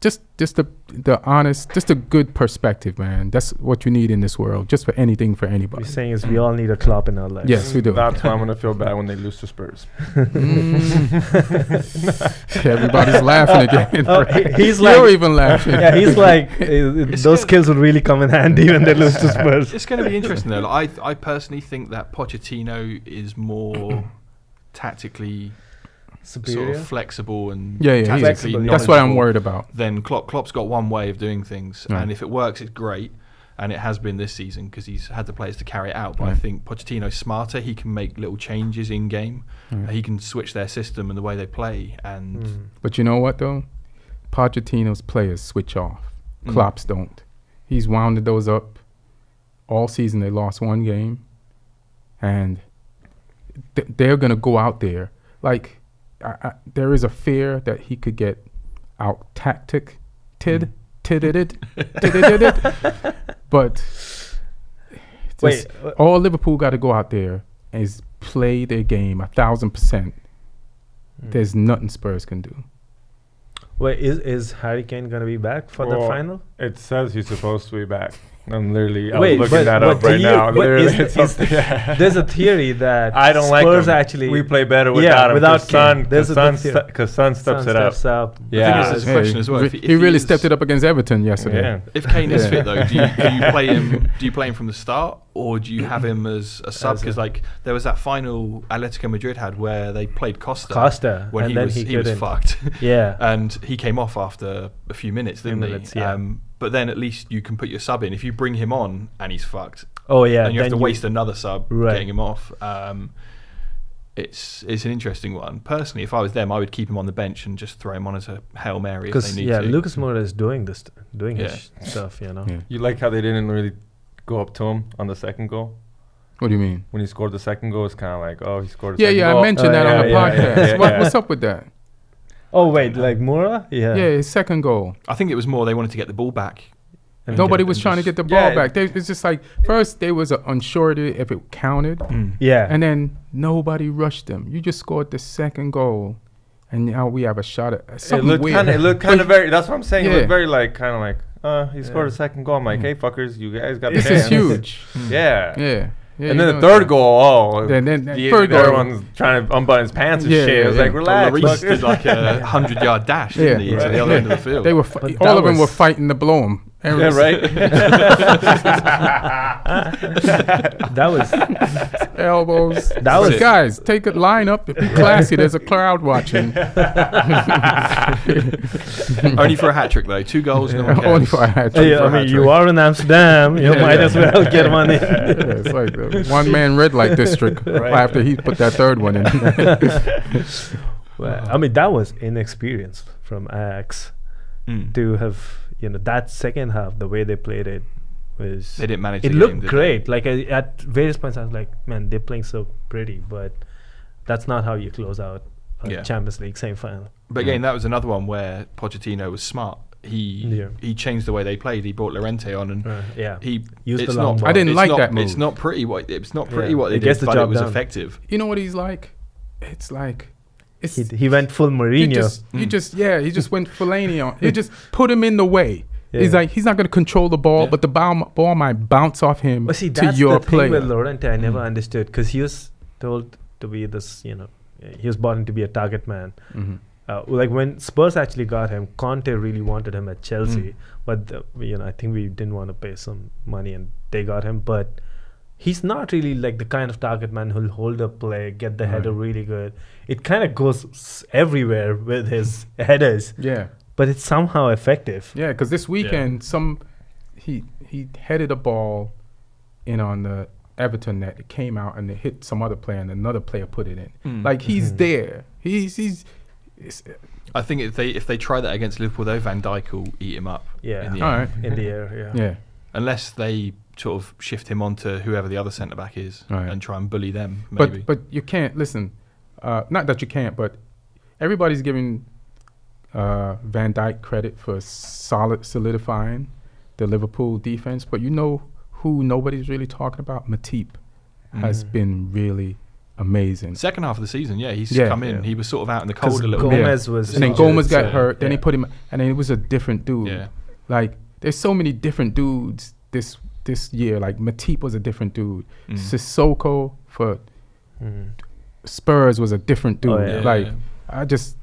just just the the honest just a good perspective man that's what you need in this world just for anything for What anybody you're saying is we all need a club in our lives. Yes, we do. That's why I'm gonna feel bad when they lose to Spurs. Mm. everybody's laughing again Oh, he- he's you're even laughing yeah, he's like uh, those skills would really come in handy when they lose to Spurs. It's going to be interesting though. Like, I I personally think that Pochettino is more tactically sort of flexible and yeah yeah tactically Flexible, that's what i'm worried about Then Klopp Klopp's got one way of doing things, Right. and if it works, it's great. And it has been this season because he's had the players to carry it out. But I think Pochettino's smarter. He can make little changes in game. Right. He can switch their system and the way they play. And Mm. but you know what though Pochettino's players switch off Mm. Klopp's don't he's wounded those up all season they lost one game and th- they're gonna go out there like I, I, there is a fear that he could get out tactic tid Mm. tidded it but Wait, just- all Liverpool got to go out there is play their game a thousand percent. Mm. There's nothing Spurs can do. wait, is is Harry Kane gonna be back for the final? It says he's supposed to be back. I'm literally I Wait, was but- looking that but up right you- now. but Literally, is- is- There's a theory that I don't like Spurs him. actually we play better Yeah, without him. without Cause Son, Kane. cause There's a Son, st- cause Son steps Son it up. steps up. The thing Yeah. is, question as well. He, If, if he really is- stepped it up against Everton yesterday. Yeah. If Kane is Yeah. fit though, do you, do you play him? Do you play him from the start, or do you have him as a sub? Because like there was that final Atletico Madrid had where they played Costa, Costa, when and he then was he he, was fucked, Yeah. and he came off after a few minutes, didn't minutes, he? yeah. Um, but then at least you can put your sub in. If you bring him on and he's fucked, oh yeah. and you have then to waste another sub Right. getting him off. Um, it's it's an interesting one. Personally, if I was them, I would keep him on the bench and just throw him on as a hail mary if because they need yeah, to. Lucas Moura is doing this, doing Yeah. sh- stuff. You know. Yeah. You like how they didn't really go up to him on the second goal What do you mean? when he scored the second goal? It's kind of like, oh, he scored. A Yeah, second yeah, goal. I mentioned Oh, that yeah, on the yeah, podcast. yeah, yeah, what, yeah. What's up with that? Oh wait, like Moura? Yeah. Yeah, his second goal. I think it was more they wanted to get the ball back. And Nobody was and trying to get the ball Yeah. back. They, it's just like first they was unsurety if it counted, Yeah. and then nobody rushed them. You just scored the second goal, and now we have a shot at It something looked weird. kind of. It looked kind of very. That's what I'm saying. It looked very like kind of like, uh, he scored Yeah. a second goal. I'm like, Mm. hey fuckers, you guys got This the is chance. huge. Yeah. Yeah, Yeah, and then the third yeah. goal, oh, Then- then- then the, third the goal- everyone's trying to unbutton his pants and Yeah, shit. yeah, It was like, Well, relax. Lloris fucker." did like a hundred yard dash, didn't he, to the other end of the field? They were fi- all of them were fighting to blow him. Yeah, right. that was Elbows. That was- guys. Take a line up. Be classy. There's a crowd watching. Only for a hat trick though, two goals. No one cares. Only for a hat Hey, trick. I mean, you are in Amsterdam. You Yeah, might yeah. as well get one in. Yeah, it's like the one man red light district Right. after he put that third one in. Well, I mean, that was inexperienced from Ajax Mm. to have you know that second half. The way they played it was They didn't manage. it the looked game, did great. Like I, at various points, I was like, man, they're playing so pretty, but that's not how you close out a Yeah. Champions League semi-final. But again, that was another one where Pochettino was smart. He Yeah. he changed the way they played. He brought Llorente on, and Uh, yeah, he Used it's the long not, ball. I didn't it's like not- that It's not pretty. What it's not pretty Yeah. what they It gets did, the but it was done. effective. you know what he's like? It's like it's he, he went full you Mourinho. just you Mm. just yeah he just went Fellaini on. You just put him in the way. He's like he's not going to control the ball, Yeah. but the ball, ball might bounce off him But see, to that's your the thing player. with Llorente. I never Mm. understood because he was told to be this, you know, uh, he was born in to be a target man. Mhm. Uh, like when Spurs actually got him, Conte really wanted him at Chelsea, Mm. but the, you know I think we didn't want to pay some money and they got him. But he's not really like the kind of target man who'll hold up play, get the header really good. It kind of goes everywhere with his headers, Yeah, but it's somehow effective. yeah. Because this weekend, some he he headed a ball in on the Everton net. It came out and it hit some other player, and another player put it in. Mm. Like he's Mhm. there. He's he's. It's, I think if they if they try that against Liverpool, though, Van Dijk will eat him up. Yeah. in the All end. right. In the air, yeah. Yeah. Unless they sort of shift him onto whoever the other centre back is Right. and try and bully them. Maybe. But but you can't listen. Uh, not that you can't, but everybody's giving uh, Van Dijk credit for solid solidifying the Liverpool defense. But you know who nobody's really talking about? Matip has Mhm. been really amazing. Second half of the season, yeah, he's Yeah. come in. Yeah. He was sort of out in the cold a little bit. Gomez bit. was And then Gomez got so- hurt. Then he put him, and then it was a different dude. Yeah, Like there's so many different dudes this this year. Like Matip was a different dude. Mm. Sissoko for Mhm. Spurs was a different dude. Oh, yeah. Like yeah. I just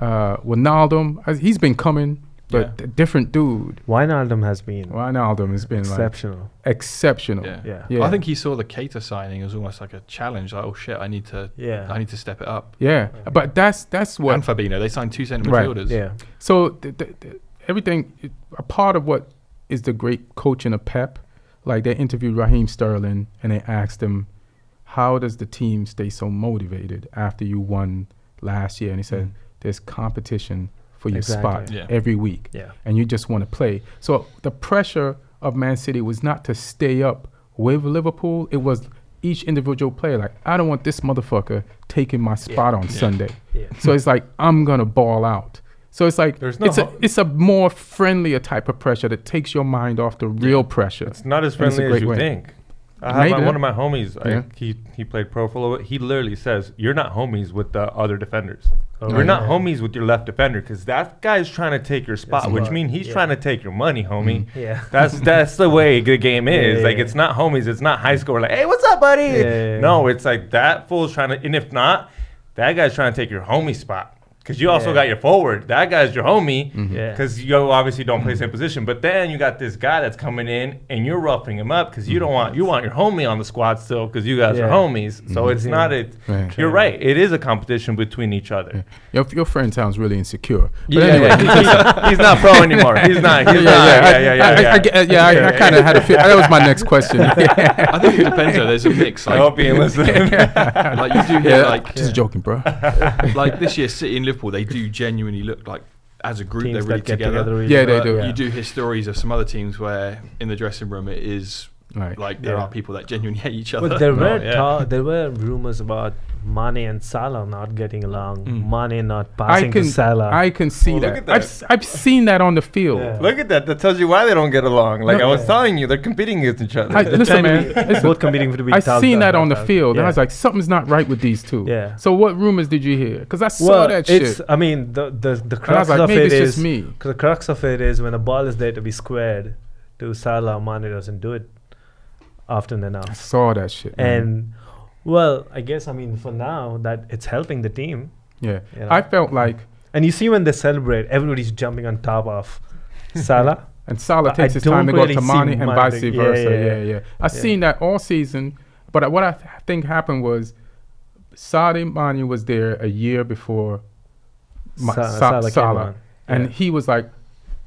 uh Wijnaldum, I- he's been coming, but Yeah. a different dude. Wijnaldum has been Wijnaldum has been exceptional. like exceptional. yeah. Yeah. Yeah. I think he saw the Keita signing as almost like a challenge. Like, oh shit, I need to, Yeah. I need to step it up. Yeah, but that's that's what. And what. Fabinho, they signed two centre Right. midfielders. Yeah. So th- th- th- everything, it- a part of what is the great coaching of Pep. Like they interviewed Raheem Sterling and they asked him, "How does the team stay so motivated after you won last year?" And he said, Mm. "There's competition for your Exactly. spot Yeah. every week." Yeah. and you just want to play. So the pressure of Man City was not to stay up with Liverpool. It was each individual player. Like I don't want this motherfucker taking my spot on Yeah. Sunday. Yeah. So it's like I'm gonna ball out. So it's like There's no it's a ho- it's a more friendlier type of pressure that takes your mind off the real pressure. It's not as And friendly as great you way. think. I have my, one of my homies. Yeah. I, he he played pro for a little bit. He literally says, "You're not homies with the other defenders. Oh, You're not yeah. homies with your left defender because that guy's trying to take your spot, which spot, means he's yeah. trying to take your money, homie. Mm-hmm. Yeah. That's that's the way the game is. Yeah, like yeah, it's not homies. It's not high school. Like, hey, what's up, buddy? Yeah, yeah, yeah. No, it's like that fool's trying to. And if not, that guy's trying to take your homie spot because you also Yeah. got your forward. That guy's your homie. Mm-hmm. Yeah. because you obviously don't play mm-hmm. same position. But then you got this guy that's coming in and you're roughing him up because you don't mm-hmm. want you want your homie on the squad still because you guys are homies. So Mhm. it's Yeah. not it. Right. You're right. It is a competition between each other. Your, your friend sounds really insecure. But Yeah, anyway, yeah, he's, he's not pro anymore. He's not. He's yeah, not. yeah, Yeah, yeah, yeah. I, I, yeah. I, get- yeah, I, I kind of had a feel. That was my next question. I think it depends though. There's a mix. I Like, hope he ain't listening. like you do hear yeah, like just joking, bro. like this year, City and Liverpool, they do genuinely look like as a group Teams they're really together. together. really Yeah, they do. But You do hear stories of some other teams where in the dressing room it is Right. like there Yeah. are people that genuinely hate each other. But there No, were yeah. ta- there were rumors about Mane and Salah not getting along. Mm. Mane not I passing can to Salah. I can see Well, look that. at that. I've s- I've seen that on the field. Yeah. Look at that. That tells you why they don't get along. Like No. I was Yeah. telling you, they're competing against each other. I- listen, man, be listen. both competing to be. I've seen that on the top. field, and I was like, something's not right with these two. Yeah. So what rumors did you hear? Because I saw well, that it's. shit. I mean, the the the And I crux was like, of maybe it it's is just me. the crux of it is when a ball is there to be squared, to Salah, Mane doesn't do it. often enough. I enough. saw that shit. man. And well, I guess I mean for now that it's helping the team. yeah, You know? I felt like and you see when they celebrate, everybody's jumping on top of Salah. And Salah takes I his time to don't go to Mane and vice versa. yeah, Yeah, yeah. yeah. I seen that all season, but what I th- think happened was Sadio Mane was there a year before Ma- Sa- Sa- Salah Salah, and Yeah. he was like,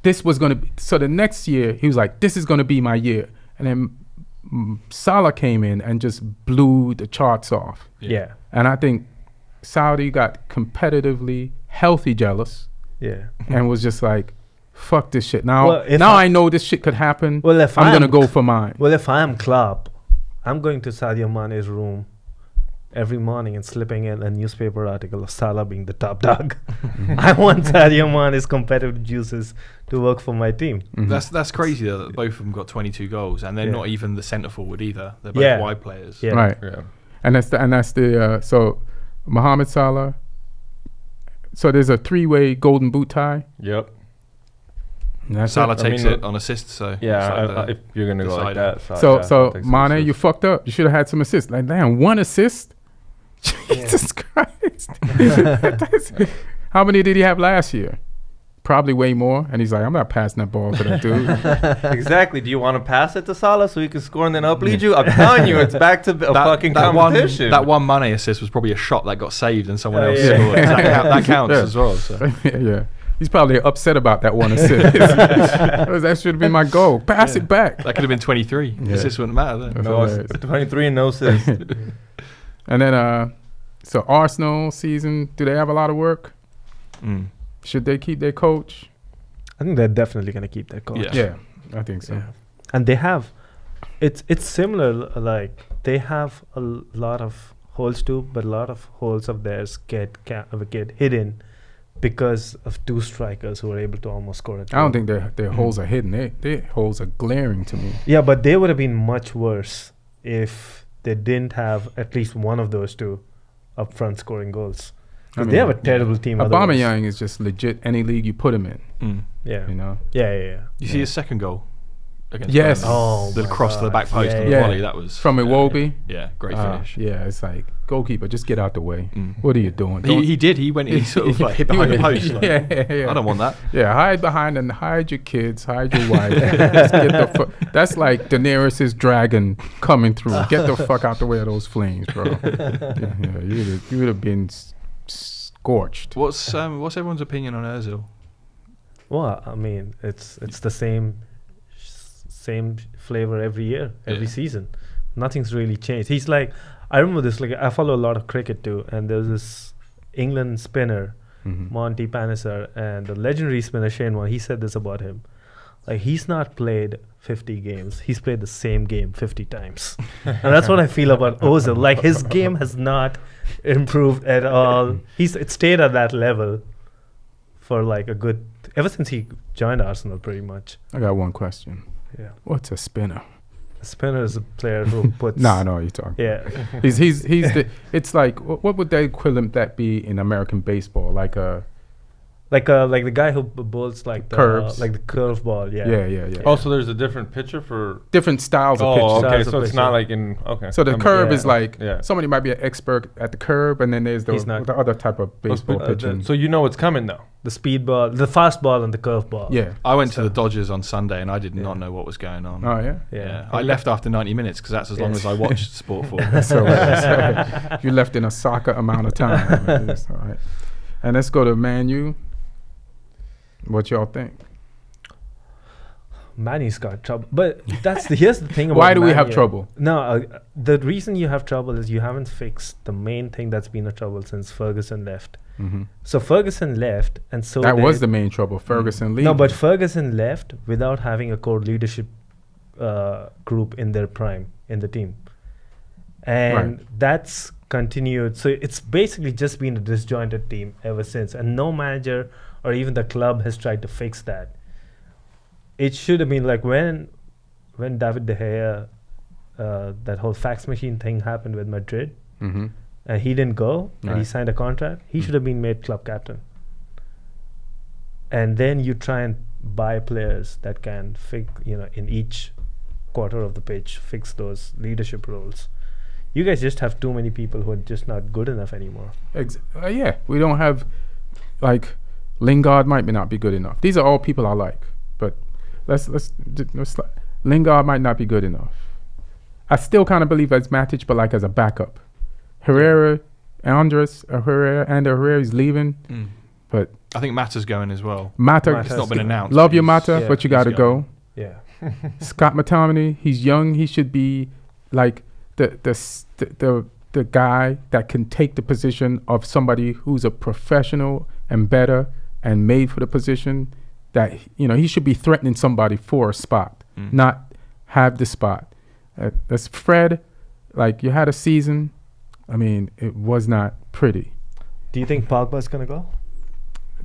"This was gonna be." So the next year, he was like, "This is gonna be my year," and then Salah came in and just blew the charts off. yeah, And I think Sadio got competitively healthy jealous yeah. and was just like, "Fuck this shit." Now, Well, now I, I- know this shit could happen. Well, if I'm gonna go for mine. Well, if I'm Klopp, I'm going to Sadio Mane's room every morning and slipping in a newspaper article of Salah being the top dog. I want Sadio Mane's competitive juices to work for my team. Mhm. That's that's crazy though, that both of them got 22 goals, and they're Yeah. not even the centre forward either. They're both Yeah. wide players. Yeah. right, Yeah. and that's the and that's the uh, so Mohamed Salah. So there's a three-way Golden Boot tie. Yep. That's Salah it. I takes mean, it on assists, so Yeah. it's I, I, if you're gonna go like that, Sa- So yeah, so takes Mane, you fucked up. You should have had some assists. Like damn, one assist. Jesus Christ. How many did he have last year? Probably way more. And he's like, I'm not passing that ball to that dude. exactly. Do you want to pass it to Salah so he can score and then uplead you? I'm telling you, it's back to a fucking one, competition. that one Mane assist was probably a shot that got saved and someone Oh, else yeah. scored. That, count, that counts Yeah. as well. So. yeah. He's probably upset about that one assist. that should have been my goal. Pass Yeah. it back. That could have been 23. Yeah. Assists wouldn't matter then. No, 23 and no assists. And then, uh, so Arsenal season, do they have a lot of work? Mm. Should they keep their coach? I think they're definitely going to keep their coach. Yeah. Yeah, I think so. Yeah. And they have, it's it's similar. Like they have a lot of holes too, but a lot of holes of theirs get ca- uh, get hidden because of two strikers who are able to almost score it. I don't think their their holes are hidden. They their holes are glaring to me. Yeah, but they would have been much worse if they didn't have at least one of those two up front scoring goals. I they have a terrible team. otherwise. Aubameyang is just legit. Any league you put him in, Mm. Yeah. you know. Yeah, yeah, yeah. You see his second goal against Yes. Burnley? Oh, the my cross to the back post Yeah, and the yeah. volley. That was From yeah, Iwobi. Yeah, great Uh, finish. yeah, it's like goalkeeper, just get out the way. Mm. What are you doing? He, he did. He went. He sort of like hit behind the post. Like, yeah, yeah, yeah. I don't want that. Yeah, hide behind and hide your kids, hide your wife. Just get the fu- that's like Daenerys' dragon coming through. Get the fuck out the way of those flames, bro. yeah, yeah, you would have you would have been scorched. What's um, what's everyone's opinion on Özil? Well, I mean, it's it's the same s- same flavor every year, every Yeah. season. Nothing's really changed. He's like, I remember this. Like, I follow a lot of cricket too, and there's this England spinner, Mhm. Monty Panesar, and the legendary spinner Shane Warne. He said this about him. Like, he's not played 50 games. He's played the same game 50 times, and that's what I feel about Ozil. Like, his game has not improved at all. He's it stayed at that level for like a good ever since he joined Arsenal, pretty much. I got one question. Yeah, What's a spinner? a spinner is a player who puts. No, no, you're talking. Yeah, He's he's he's the. It's like what would the equivalent that be in American baseball? Like a like uh like the guy who b- bowls like the Curves. like the curve ball. Yeah, yeah, yeah, yeah. also, there's a different pitcher for. Different styles of Oh, okay. Styles So it's pitch, not yeah. like in. Okay. So the I'm- curve yeah. is like Yeah. somebody might be an expert at the curve, and then there's the, not. the other type of Oh, baseball uh, pitching. So you know what's coming though. the speed ball, the fast ball, and the curve ball. yeah. I went to the Dodgers on Sunday and I did not know what was going on. Oh yeah. yeah. Yeah, I left after 90 minutes because that's as long as I watched sport for. so, so you left in a soccer amount of time. It's all right. And let's go to Man U. What y'all think? Manny's got trouble, but that's the here's the thing about. Why do we have trouble? No, uh, the reason you have trouble is you haven't fixed the main thing that's been a trouble since Ferguson left. hmm So Ferguson left, and so that was the main trouble. Ferguson leaving. No, but Ferguson left without having a core leadership uh, group in their prime in the team, and that's continued. So it's basically just been a disjointed team ever since, and no manager or even the club has tried to fix that. It should have been like when, when David De Gea, uh, that whole fax machine thing happened with Madrid, hmm and he didn't go, and he signed a contract. He Mm. should have been made club captain. And then you try and buy players that can fix you know, in each quarter of the pitch, fix those leadership roles. You guys just have too many people who are just not good enough anymore. Ex- uh, yeah, we don't have like Lingard might not be good enough. These are all people I like, but let's let's, let's Lingard might not be good enough. I still kind of believe as Matic, but like as a backup. Herrera, Andres uh, Herrera, and Herrera is leaving, Mm. but I think Mata's going as well. Mata. Mata's It's not been announced. Love but your he's- Mata, yeah, but you got to go. Yeah. Scott McTominay, he's young. He should be like the the the the, the guy that can take the position of somebody who's a professional and better and made for the position. That you know he should be threatening somebody for a spot, Mm. not have the spot. Uh, that's Fred. Like you had a season. I mean, it was not pretty. Do you think Pogba's gonna go?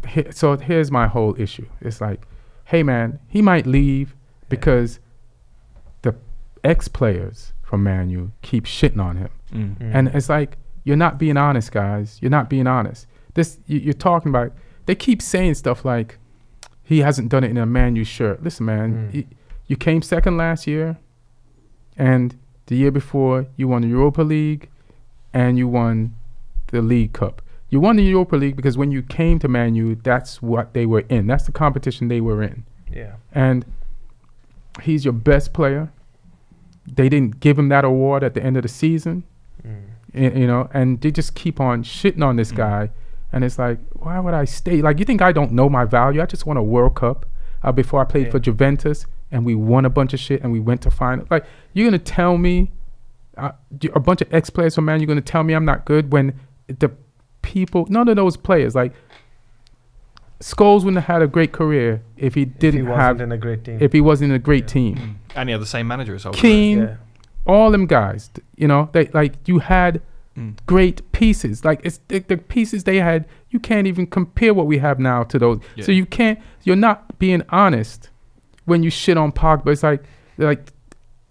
He- so here's my whole issue. It's like, hey man, he might leave because the ex players from Man U keep shitting on him. Mm. And it's like, you're not being honest, guys. You're not being honest. This you, you're talking about. They keep saying stuff like, he hasn't done it in a Man U shirt. Listen, man, Mm. y- you came second last year, and the year before you won the Europa League, and you won the League Cup. You won the Europa League because when you came to Man U, that's what they were in. That's the competition they were in yeah. and he's your best player. They didn't give him that award at the end of the season, Mm. you know, and they just keep on shitting on this Mm. guy. And it's like, why would I stay? Like, you think I don't know my value? I just won a World Cup uh, before I played Yeah. for Juventus, and we won a bunch of shit, and we went to final. Like, you're gonna tell me uh, y- a bunch of ex players from Man, you're gonna tell me I'm not good when the people, none of those players, like Scholes wouldn't have had a great career if he If he didn't wasn't have in a great team. if he wasn't in a great Yeah. team. Mm. And he had the same manager as Solskjaer. Keane, yeah. all them guys, you know, they like you had Mm. great pieces. Like it's the, the pieces they had, you can't even compare what we have now to those. So you can't. You're not being honest when you shit on Pogba. It's like like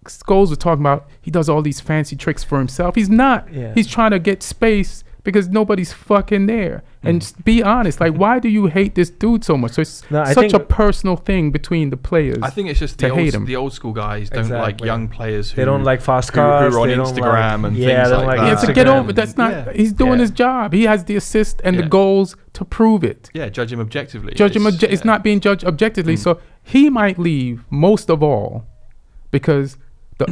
Scholes was talking about. He does all these fancy tricks for himself. He's not. Yeah. He's trying to get space because nobody's fucking there. And Mm. be honest. Like, why do you hate this dude so much? So it's No, such a personal thing between the players. I think it's just the to hate old, him. the old school guys don't like young players who They don't like fast who- who cars. are on they don't Instagram like, and yeah, things like, don't like yeah, that. to get Instagram. over. That's not. Yeah. He's doing Yeah. his job. He has the assist and Yeah. the goals to prove it. yeah, judge him objectively. Judge him. It's- Obje- It's not being judged objectively. Mm. So he might leave most of all because the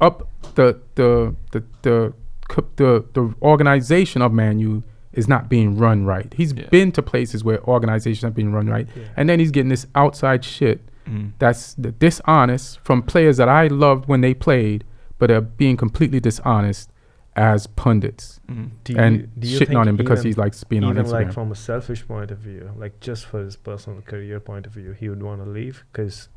up the the the the co- the, the organization of Man U is not being run right. He's Yeah. been to places where organizations have been run right, Yeah. and then he's getting this outside shit Mm. that's the dishonest from players that I loved when they played, but are being completely dishonest as pundits Mm. Do you, and do you shitting on him because even- he's like being on even Instagram. like from a selfish point of view, like just for his personal career point of view, he would want to leave because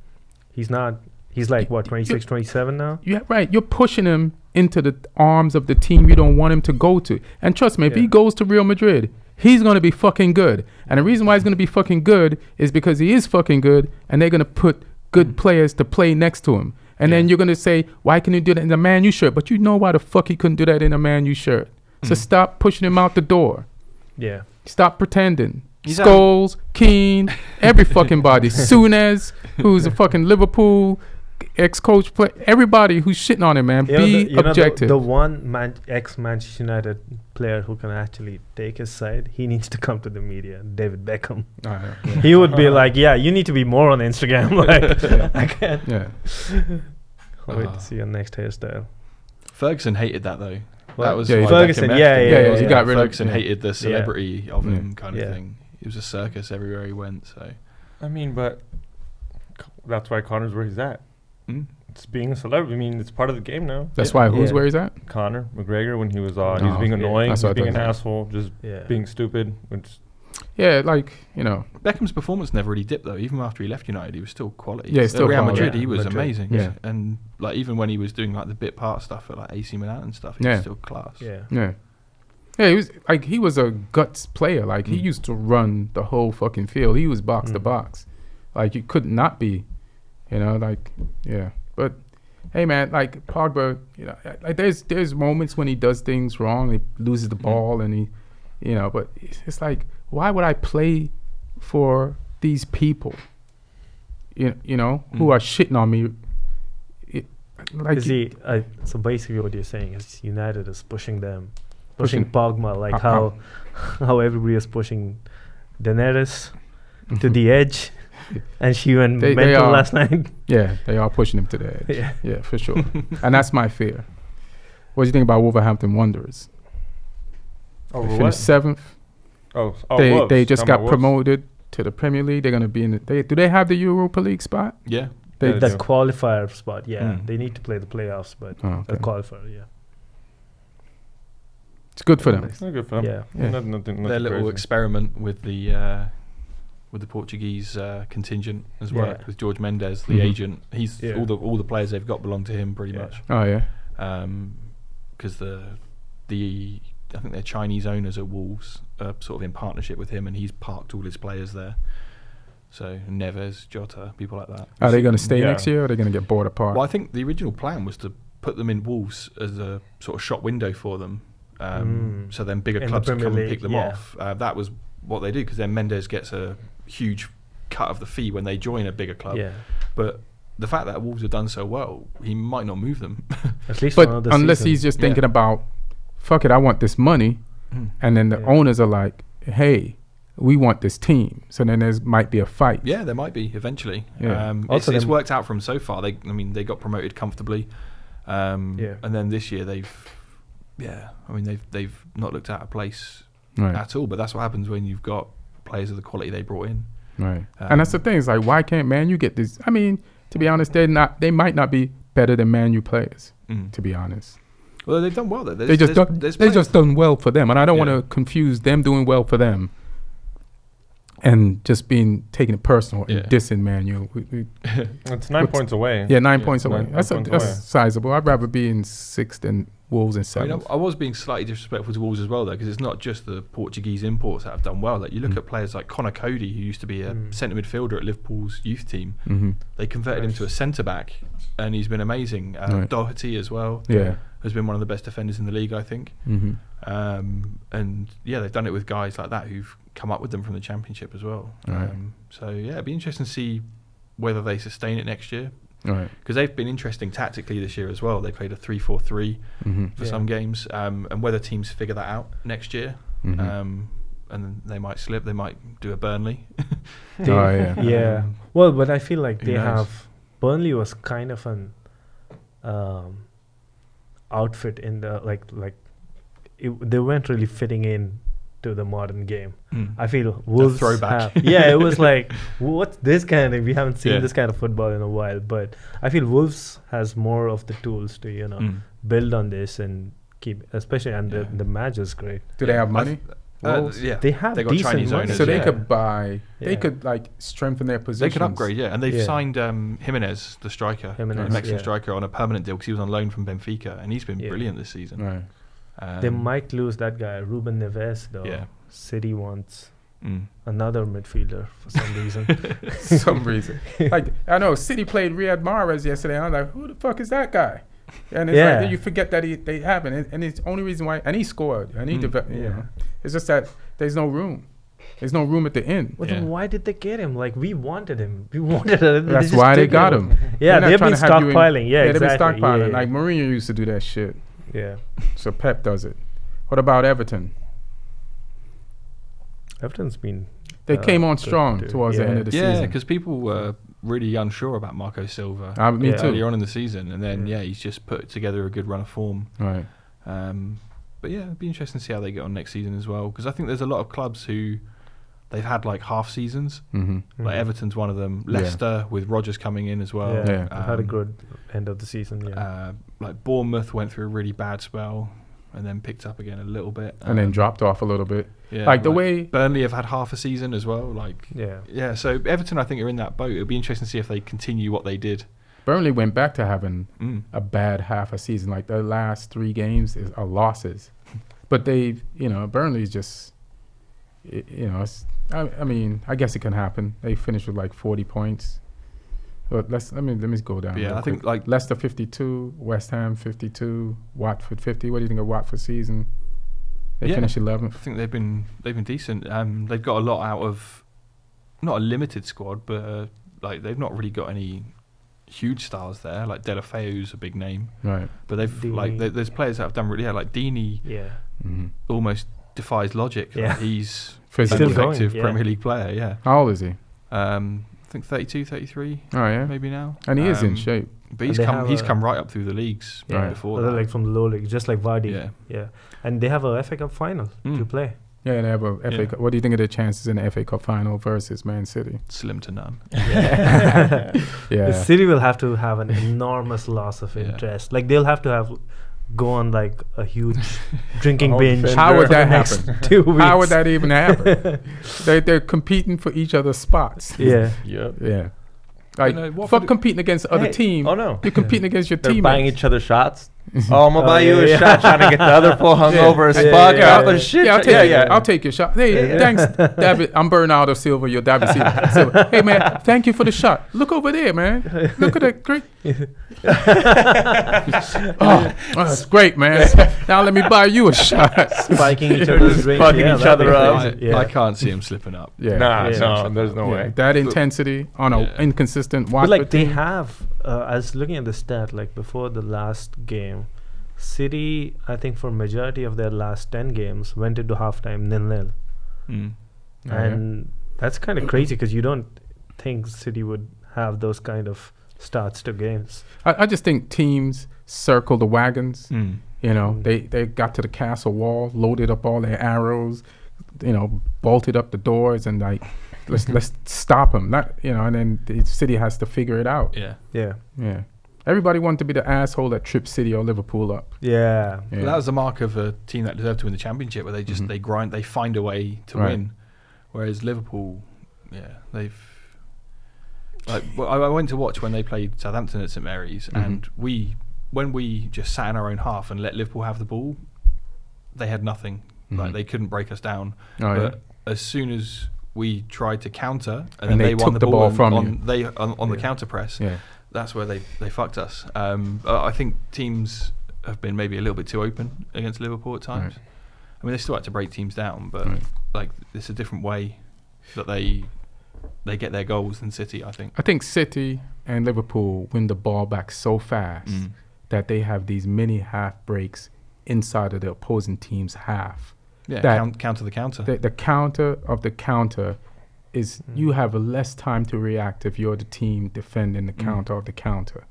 he's not. He's like what 26, 27 now. yeah, right. You're pushing him into the arms of the team you don't want him to go to. And trust me, if he goes to Real Madrid, he's going to be fucking good. And the reason why he's going to be fucking good is because he is fucking good, and they're going to put good Mm. players to play next to him. And then you're going to say, why can you do that in a Man U shirt? But you know why the fuck he couldn't do that in a Man U shirt. So Mm. stop pushing him out the door. Yeah, Stop pretending. He's out- Keane, every fucking body. Souness, who's a fucking Liverpool ex-coach, play, everybody who's shitting on him, man. You know Be the, you know the- objective. the, one man, ex Manchester United player who can actually take his side, he needs to come to the media. David Beckham. Ah, He would be like, "Yeah, you need to be more on Instagram." like, I can't yeah. wait Ah. to see your next hairstyle. Ferguson hated that though. What? That was Yeah, Ferguson, Beckham yeah, yeah, yeah, he yeah. got rid of- Ferguson yeah. hated the celebrity of him, kind of Yeah. thing. It was a circus everywhere he went. So I mean, but that's why Conor's where he's at. Mm. It's being a celebrity. I mean, it's part of the game now. That's Yeah. why who's Yeah. where he's at? Conor McGregor, when he was uh, he was Oh, being annoying, That's he what was I being an thought. asshole, just Yeah, being stupid. Which Yeah, like you know, Beckham's performance never really dipped though. Even after he left United, he was still quality. Yeah, he's At still Real quality. Madrid, Yeah, he was Madrid. amazing. Yeah. and like even when he was doing like the bit part stuff at like AC Milan and stuff, he Yeah. was still class. yeah. yeah, yeah. He was like he was a guts player. Like he Mm. used to run the whole fucking field. He was box to Mm. box. Like you could not be, you know. Like yeah, but hey man, like Pogba, you know, like there's there's moments when he does things wrong. He loses the Mm. ball and he, you know. But it's, it's like why would I play for these people? You you know who Mm. are shitting on me. It, like Is he, uh, so basically, what you're saying is United is pushing them, pushing, Pushing- Pogba, like Uh, how how everybody is pushing Daenerys to the edge, and she went They- they mental are. last night. yeah, they are pushing him to the edge. yeah. Yeah, for sure. and that's my fear. What do you think about Wolverhampton Wanderers? Oh, They what? finished seventh. Oh, oh they Wolves. they just Talking got promoted to the Premier League. They're gonna be in. The, they do they have the Europa League spot? Yeah. They, The do. qualifier spot, yeah, Mm. they need to play the playoffs, but oh, the qualifier, yeah. It's good for them. It's good for them. Yeah. Yeah. Nothing, nothing, Their little crazy. experiment with the uh, with the Portuguese uh, contingent has Yeah. with George Mendes, the Mhm. agent. He's Yeah. all the all the players they've got belong to him pretty Yeah. much. Oh yeah. because the the I think their Chinese owners at Wolves are sort of in partnership with him, and he's parked all his players there. So Neves, Jota, people like that. Are they gonna stay Yeah. next year? or Are they gonna get bought apart? Well, I think the original plan was to put them in Wolves as a sort of shop window for them, um, Mm. so then bigger In the clubs can Premier come and pick them yeah. off. Uh, that was what they do because then Mendes gets a huge cut of the fee when they join a bigger club. yeah, But the fact that Wolves have done so well, he might not move them. at least But another unless season. he's just Yeah. thinking about, fuck it, I want this money, and then the Yeah. owners are like, hey, we want this team. So then there's might be a fight. Yeah, there might be eventually. Yeah. Um, it's, Also it's them- worked out for them so far. They, I mean, they got promoted comfortably. Um, Yeah. And then this year they've, yeah, I mean they've they've not looked out of place Right. at all. But that's what happens when you've got players of the quality they brought in. Right. and that's the Um, thing. It's like, why can't Man U get this? I mean, to be honest, they're not. They might not be better than Man U players. Mm. To be honest, Well, they've done well though. There's, they just there's, done, there's they just done well for them, and I don't Yeah. want to confuse them doing well for them and just being taking it personal Yeah. and dissing Man U. We, we, It's nine What's- points away. yeah, nine Yeah, points away. nine that's a, points that's away. sizable. I'd rather be in sixth than Wolves in I, mean, seventh. I, I was being slightly disrespectful to Wolves as well, though, because it's not just the Portuguese imports that have done well. Like you look Mm. at players like Conor Coady, who used to be a Mm. centre midfielder at Liverpool's youth team. hmm They converted him to a centre back, and he's been amazing. Uh, Right. Doherty as well Yeah. has been one of the best defenders in the league, I think. hmm Um, and yeah, they've done it with guys like that who've come up with them from the championship as well. Right. Um, so yeah, it'd be interesting to see whether they sustain it next year All right. because they've been interesting tactically this year as well. They played a three-four-three hmm for Yeah. some games, um, and whether teams figure that out next year. hmm Um, and they might slip. They might do a Burnley. Oh, yeah. yeah. Um, Well, but I feel like who they knows? have Burnley was kind of an um, outfit in the like like it, they weren't really fitting in to the modern game. Mm. I feel Wolves throwback. have- yeah, it was like what's this kind of? We haven't seen Yeah. this kind of football in a while. But I feel Wolves has more of the tools to you know Mm. build on this and keep, especially and Yeah. the the match is great. Do they have money? th- uh, Wolves? yeah, They have They got Chinese money. owners, so they yeah. could buy. They could like strengthen their position. they could upgrade. Yeah, and they've Yeah. signed um, Jimenez, the striker, Jimenez, the Mexican yeah. striker, on a permanent deal because he was on loan from Benfica, and he's been Yeah. brilliant this season. Right. Um, they might lose that guy, Ruben Neves, though. Yeah. City wants Mm. another midfielder for some reason. some reason. Like I know City played Riyad Mahrez yesterday. and I'm like, who the fuck is that guy? And it's Yeah. like you forget that he they haven't, and, and it's the only reason why. And he scored, and he Mm. You Yeah. know, it's just that there's no room. There's no room at the end. Well, Yeah. then why did they get him? Like we wanted him. We wanted him. That's why they got him. Yeah, They're not they've been to have you in- stockpiling. yeah, they've been stockpiling. Yeah, Like Mourinho used to do that shit. Yeah. So Pep does it. What about Everton? Everton's been. They uh, came on strong too. towards the end of the yeah, season. because people were really unsure about Marco Silva Uh, me Yeah. too. earlier on in the season, and then Yeah. yeah, he's just put together a good run of form. Right. Um, but yeah, it'd be interesting to see how they get on next season as well, because I think there's a lot of clubs who they've had like half seasons. hmm Like Mhm. Everton's one of them. Yeah. Leicester with Rodgers coming in as well. Yeah, Yeah. they've had a Um, good end of the season. Yeah. Uh, like Bournemouth went through a really bad spell and then picked up again a little bit. And then Um, dropped off a little bit. yeah, like the way. Burnley have had half a season as well. Like yeah. yeah, so Everton I think are in that boat. It'll be interesting to see if they continue what they did. Burnley went back to having Mm. a bad half a season. Like their last three games is, are losses, but they, you know, Burnley's just, you know, it's, I, I mean, I guess it can happen. They finished with like forty points. But let's let me let me go down. Yeah, real I think like Leicester fifty-two, West Ham fifty-two, Watford fifty. What do you think of Watford season? They Yeah. finished I think they've been they've been decent. Um, they've got a lot out of not a limited squad, but uh, like they've not really got any huge stars there. Like Deulofeu's a big name, Right. but they've like Deeney. there- there's players that have done really yeah, like Deeney Yeah. hmm almost defies logic. Yeah. Like he's Physical. an Still going, effective yeah. Premier League player. Yeah, How old is he? um, I think 32, 33 Oh yeah. maybe now. And he is in Um, shape. But he's come he's come right up through the leagues Yeah. Right. before that. like from the low league, just like Vardy. yeah. Yeah. And they have a FA Cup final to Mm. play. Yeah, they have a FA Yeah. Cup. What do you think of their chances in the FA Cup final versus Man City? Slim to none. Yeah. The City will have to have an enormous loss of Yeah. interest. Like they'll have to have go on like a huge drinking binge. How would that happen? Two weeks. How would that even happen? they they're competing for each other's spots. Yeah. Yep. Yeah. Like know, Watford- fuck competing against other Hey, team. Oh no. You're competing against your They're teammates. buying each other shots. oh, I'm gonna Oh, buy you yeah, a yeah. shot, trying to get the other fool hungover Yeah. a spot. Yeah, Yeah, yeah, yeah, yeah. shit. yeah, I'll take yeah, yeah. I'll take your shot. Hey, Yeah, yeah. thanks, David. I'm Bernardo Silva. You're David Silva. Silva. Hey, man, thank you for the shot. Look over there, man. Look at that great. oh, that's great, man. Now let me buy you a shot. Spiking each They're other's just fucking yeah, each other up. I, Yeah. I can't see him slipping up. Yeah. Nah, Yeah. no, there's no Yeah, way. That intensity on a inconsistent But like they team. have, uh, I was looking at the stat like before the last game, City I think for majority of their last ten games went into halftime nil nil, Mm. Oh, yeah. and that's kind of crazy because you don't think City would have those kind of starts to games. I, I just think teams circle the wagons. Mm. You know, Mm. they they got to the castle wall, loaded up all their arrows, you know, bolted up the doors, and like, let's let's stop them. Not you know, and then the city has to figure it out. Yeah. Yeah, Yeah, everybody wanted to be the asshole that tripped City or Liverpool up. yeah, Yeah. But that was the mark of a team that deserved to win the championship, where they just Mhm. they grind, they find a way to Right. win. Whereas Liverpool, yeah, they've like well, I, I went to watch when they played Southampton at St Mary's, Mhm. and we when we just sat in our own half and let Liverpool have the ball, they had nothing. Like Mhm. they couldn't break us down. oh, yeah. but as soon as we tried to counter, and, And then they they, won took the the ball, ball on, from on you. they on, on the counter press, yeah. That's where they they fucked us. Um, I think teams have been maybe a little bit too open against Liverpool at times. Right. I mean, they still had to break teams down, but Right. like it's a different way that they they get their goals than City. I think. I think City and Liverpool win the ball back so fast Mm. that they have these mini half breaks inside of the opposing team's half. Yeah, That- count, counter the counter. the, the counter of the counter is Mm. you have a less time to react if you're the team defending the Mm. counter of the counter.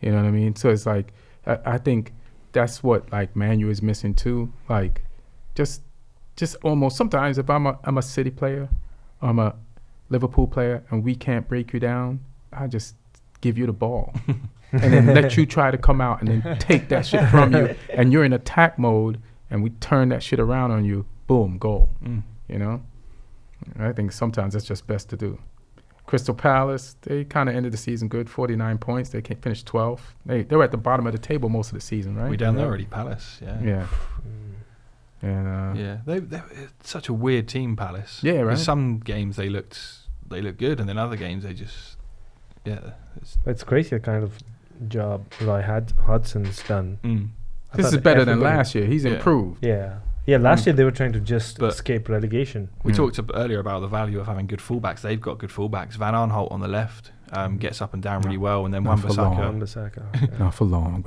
You know what I mean? So it's like I, I think that's what like Manu is missing too. Like just just almost sometimes if I'm a I'm a City player, I'm a Liverpool player, and we can't break you down, I just give you the ball. and then let you try to come out and then take that shit from you and you're in attack mode and we turn that shit around on you, boom, goal Mm. you know. I think sometimes that's just best to do. Crystal Palace, they kind of ended the season good, 49 points. They came, finished 12th. They they were at the bottom of the table most of the season, right? We down there already, Palace. Yeah. Yeah. And uh, Yeah, they they it's such a weird team, Palace. Yeah, right. Some games they looked they looked good, and then other games they just yeah. It's, It's crazy the kind of job Roy Hud- Hudson's done. mm. This is better than last year. He's Yeah. improved. Yeah, yeah. Last Mm. year they were trying to just But- escape relegation. We Yeah. talked earlier about the value of having good fullbacks. They've got good fullbacks. Van Aanholt on the left um, gets up and down really well, and then not for long. Wan-Bissaka. Wan-Bissaka, yeah. Not for long,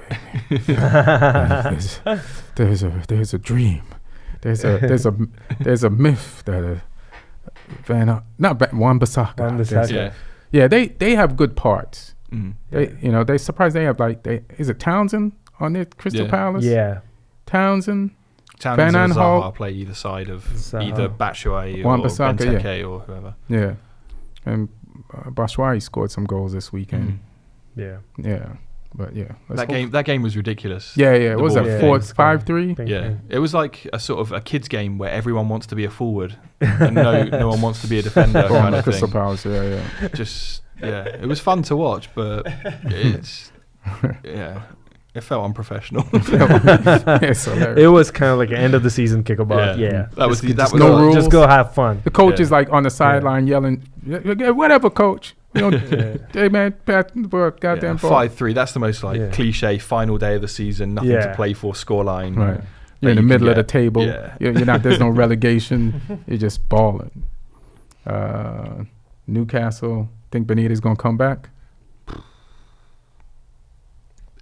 baby. there's, there's a there's a dream. There's a there's a there's a myth that uh, Van Ar- not Van, Wan-Bissaka. Wan-Bissaka. Yeah. Yeah, they they have good parts. Mm. They you know they surprised they have like they is it Townsend on their Crystal Yeah. Palace? yeah. Townsend. Townsend Van and Aanholt- Zaha play either side of Zaha. either Batshuayi or Wan-Bissaka, yeah. Or whoever. Yeah, and uh, Batshuayi scored some goals this weekend. Mm. Yeah. Yeah, but yeah, let's That hope- game that game was ridiculous. Yeah, yeah. What was ball that? game. Four, Yeah, five, three. Ping, Yeah, it was like a sort of a kids game where everyone wants to be a forward and no no one wants to be a defender Oh, kind of Crystal thing. Palace. Yeah, yeah. Just yeah, it was fun to watch, but it's yeah, it felt unprofessional. it's hilarious. It was kind of like an end of the season kickabout. Yeah. Yeah, That was Just- the- that just was go, the- Just go have fun. The coach Yeah. is like on the sideline yelling, "Yeah, yeah, "Whatever, coach." You know, Yeah. hey man, pat the ball, goddamn ball. Five three. That's the most like Yeah. cliche final day of the season. Nothing Yeah. to play for. Scoreline. Right. You're in the you middle of the table. Yeah. You're, you're not. There's no relegation. You're just balling. Uh, Newcastle. Think Benitez gonna come back?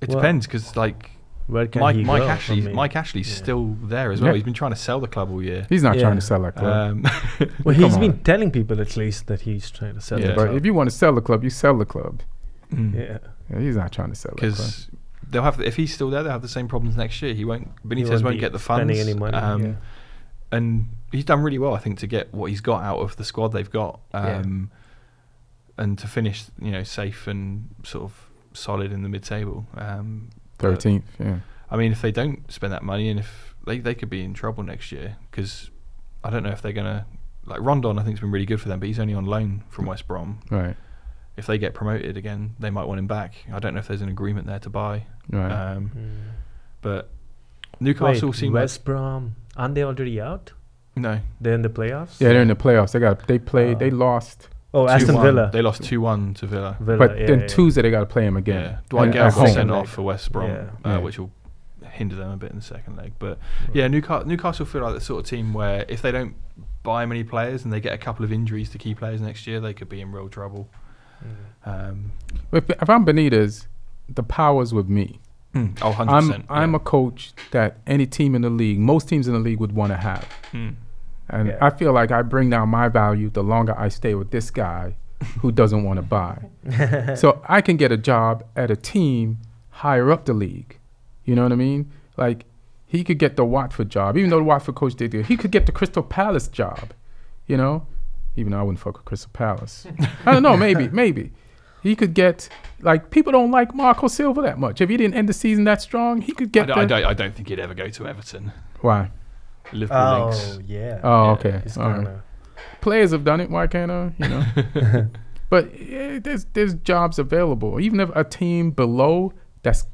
It Well, depends because like Where can Mike Mike Ashley Mike Ashley's yeah. still there as well. Yeah. He's been trying to sell the club all year. He's not Yeah. trying to sell that club. Um, Well, Come he's been on. telling people at least that he's trying to sell Yeah. the but club. if you want to sell the club, you sell the club. mm. yeah. Yeah, he's not trying to sell that club. because they'll have if he's still there, they'll have the same problems next year. He won't. Benitez won't won't, get the funds. spending any money, um, yeah. And he's done really well, I think, to get what he's got out of the squad they've got, Yeah. um, and to finish, you know, safe and sort of solid in the mid-table. Um, Thirteenth, yeah. I mean, if they don't spend that money, and if they they could be in trouble next year, because I don't know if they're gonna like Rondon. I think has been really good for them, but he's only on loan from West Brom. Right, If they get promoted again, they might want him back. I don't know if there's an agreement there to buy. right. Um, Mm. but Newcastle Wait, seem West Brom. Aren't they already out? no. They're in the playoffs. yeah, they're in the playoffs. They got they played. they Oh. lost, Oh, Aston 2-1. Villa. They lost two one to Villa. Villa, but yeah, then yeah. Tuesday they got to play him Yeah, again. Dwight And Gayle got sent off for West Brom, Yeah. Uh, Yeah. which will hinder them a bit in the second leg. But yeah, Newcastle, Newcastle feel like the sort of team where if they don't buy many players and they get a couple of injuries to key players next year, they could be in real trouble. Mm. Um, If, if I'm Benitez, the power's with me. oh, 100%. I'm I'm a coach that any team in the league, most teams in the league would want to have. Mm. And Yeah. I feel like I bring down my value the longer I stay with this guy who doesn't want to buy. so I can get a job at a team higher up the league. You know what I mean? Like he could get the Watford job, even though the Watford coach did it. He could get the Crystal Palace job. You know, even though I wouldn't fuck with Crystal Palace. I don't know. Maybe, maybe he could get like people don't like Marco Silva that much. If he didn't end the season that strong, he could I, get. don't, I, don't, I don't think he'd ever go to Everton. Why? Liverpool Oh links. yeah. Oh, Yeah, okay. It's All right. Players have done it. Why can't I? You know. but eh, there's there's jobs available. Even if a team below that's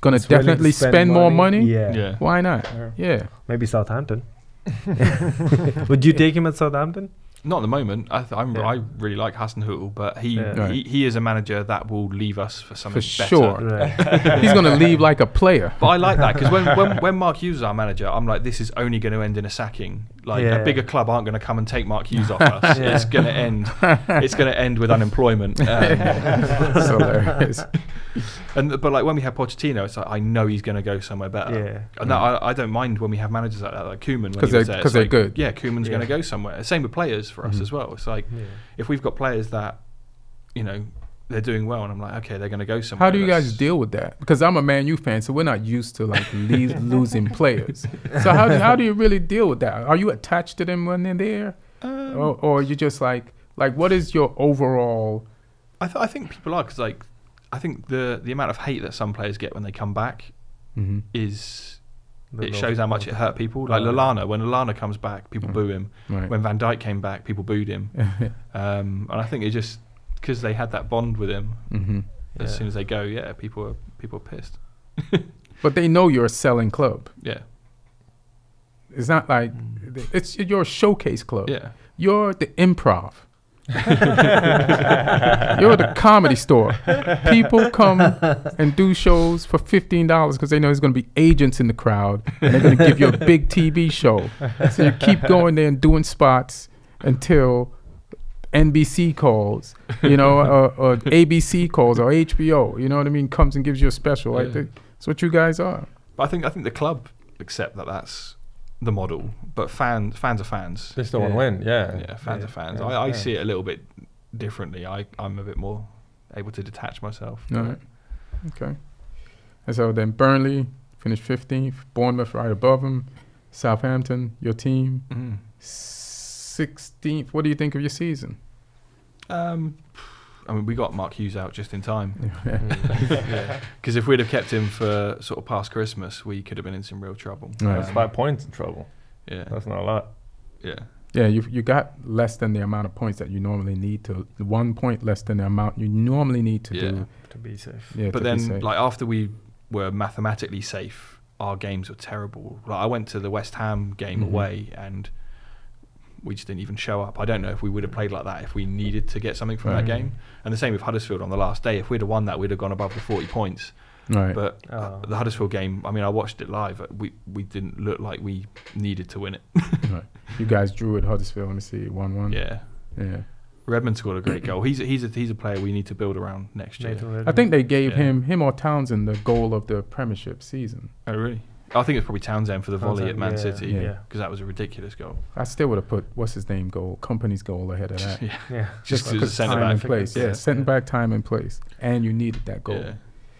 gonna It's willing to definitely spend, more money, Yeah. Yeah. why not? Yeah. Yeah. Maybe Southampton. Would you take him at Southampton? Not at the moment. I, th- I'm, Yeah. I really like Hasenhüttl, but he, Yeah. Right. he he is a manager that will leave us for something For better. sure. Right. He's gonna leave like a player. But I like that because when, when when Mark Hughes is our manager, I'm like, this is only going to end in a sacking. Like Yeah. a bigger club aren't going to come and take Mark Hughes off us. Yeah. It's going to end. It's going to end with unemployment. Um, It's hilarious. and but like when we have Pochettino, it's like I know he's going to go somewhere better. Yeah. And that, I, I don't mind when we have managers like that, like Koeman. when 'Cause he was they- there. 'cause It's they're like, good. Yeah, Koeman's Yeah. going to go somewhere. Same with players for us Mhm. as well. It's like Yeah. if we've got players that, you know, they're doing well, and I'm like, okay, they're going to go somewhere. How do you guys deal with that? Because I'm a Man U fan, so we're not used to like le- losing players. So how do, how do you really deal with that? Are you attached to them when they're there, Um, or, or you just like like what is your overall? I, th- I think people are because like I think the the amount of hate that some players get when they come back Mhm. is The it shows how much it hurt people. Like Oh. Lallana, when Lallana comes back, people Mm. boo him. Right. When Van Dijk came back, people booed him. Um, and I think it just because they had that bond with him. hmm As Yeah. soon as they go, yeah, people are people are pissed. But they know you're a selling club. Yeah, It's not like it's you're a showcase club. yeah. You're the improv. You're at the comedy store. People come and do shows for fifteen dollars because they know there's going to be agents in the crowd and they're going to give you a big TV show. So you keep going there and doing spots until NBC calls, you know, or, or ABC calls or HBO. You know what I mean? Comes and gives you a special. Like Yeah. that's what you guys are. But I think I think the club accept that that's the model. But fans fans are fans. They still want to win. Yeah. Yeah, fans Yeah. are fans. Yeah, I, I yeah. see it a little bit differently. I I'm a bit more able to detach myself. All right. Okay. And so then Burnley finished 15th, Bournemouth right above them, Southampton, your team, Mm. 16th. What do you think of your season? Um, I mean, we got Mark Hughes out just in time yeah. because if we'd have kept him for sort of past Christmas, we could have been in some real trouble. Right. That's five points in trouble. Yeah, That's not a lot. yeah, Yeah, you you got less than the amount of points that you normally need to. One point less than the amount you normally need to Yeah. do. To be safe. Yeah, but then, safe. like after we were mathematically safe, our games were terrible. Like I went to the West Ham game Mhm. away and. We just didn't even show up. I don't know if we would have played like that if we needed to get something from Right. that mm. game. And the same with Huddersfield on the last day. If we'd have won that, we'd have gone above the 40 points. right. But uh, Oh. the Huddersfield game, I mean, I watched it live. We we didn't look like we needed to win it. right. You guys drew at Huddersfield. Let me see, one one. Yeah, Yeah. Redmond scored a great goal. He's a, he's a, he's a player we need to build around next year. I think they gave Yeah. him him or Townsend the goal of the Premiership season. Oh really? I think it's probably Townsend for the volley at Man yeah, City Yeah. Yeah. because that was a ridiculous goal. I still would have put what's his name goal, Kompany's goal ahead of that. yeah, Yeah. just because because it's centre time back. and place. Yeah, Yeah. centre back time and place, and you needed that goal. Yeah,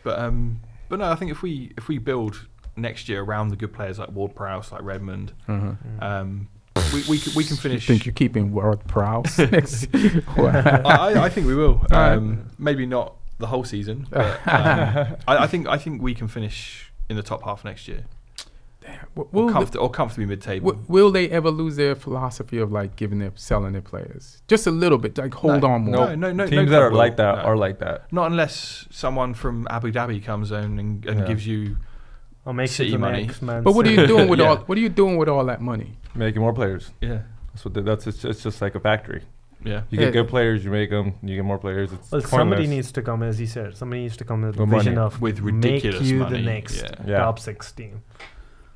but um, but no, I think if we if we build next year around the good players like Ward Prowse, like Redmond, Uh-huh. Um, we we can, we can You finish. think you're keeping Ward Prowse next? I, I, I think we will. Alright. Um, maybe not the whole season, but um, I, I think I think we can finish in the top half next year, W- or, will, comfort, or comfortably mid-table. w- will they ever lose their philosophy of like giving their selling their players just a little bit? Like hold No, on more. No, no, no. Teams no that are will. like that No. are like that. Not unless someone from Abu Dhabi comes in and, and Yeah. gives you. Or makes City money. next Man But what are you doing with Yeah. all? What are you doing with all that money? Making more players. Yeah. That's what. They, that's it's, it's just like a factory. Yeah. You Yeah. get good players, you make them. You get more players. It's Well, somebody needs to come, as he said. Somebody needs to come with the With vision money. of With make you money, the next yeah. Yeah. top six team.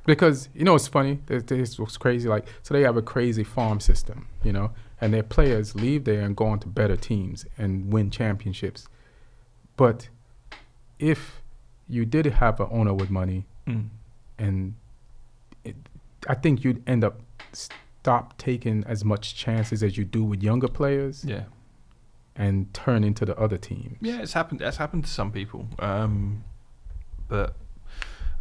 Because you know it's funny. This, was crazy. Like so, they have a crazy farm system, you know, and their players leave there and go on to better teams and win championships. But if you did have an owner with money, Mm. and it, I think you'd end up stop taking as much chances as you do with younger players Yeah. and turn into the other teams. Yeah, it's happened. It's happened to some people. Um, but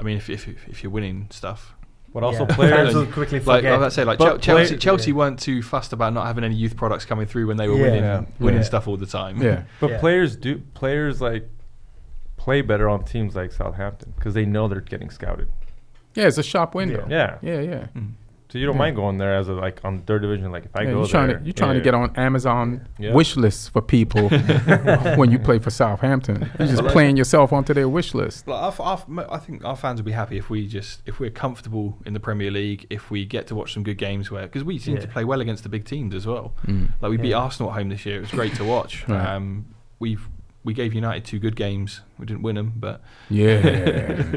I mean, if if if you're winning stuff, But also Yeah. players. Fans will quickly like forget. I was say, like But Chelsea, play- Chelsea yeah. weren't too fussed about not having any youth products coming through when they were Yeah. winning Yeah. winning Yeah. stuff all the time. Yeah. But Yeah. players do players like play better on teams like Southampton because they know they're getting scouted. Yeah, it's a shop window. Yeah. Yeah, yeah. Mm. So you don't Yeah. mind going there as a like on third division. Like if I Yeah, go you're trying there, to you're trying yeah. to get on Amazon Yeah. wish lists for people when you play for Southampton. You're just playing yourself onto their wish list. Like our, our, I think our fans will be happy if we just if we're comfortable in the Premier League, if we get to watch some good games where because we seem to play well against the big teams as well. Mm. Like we beat Arsenal at home this year. It was great to watch. Right. Um, we've we gave United two good games. We didn't win them, but Yeah.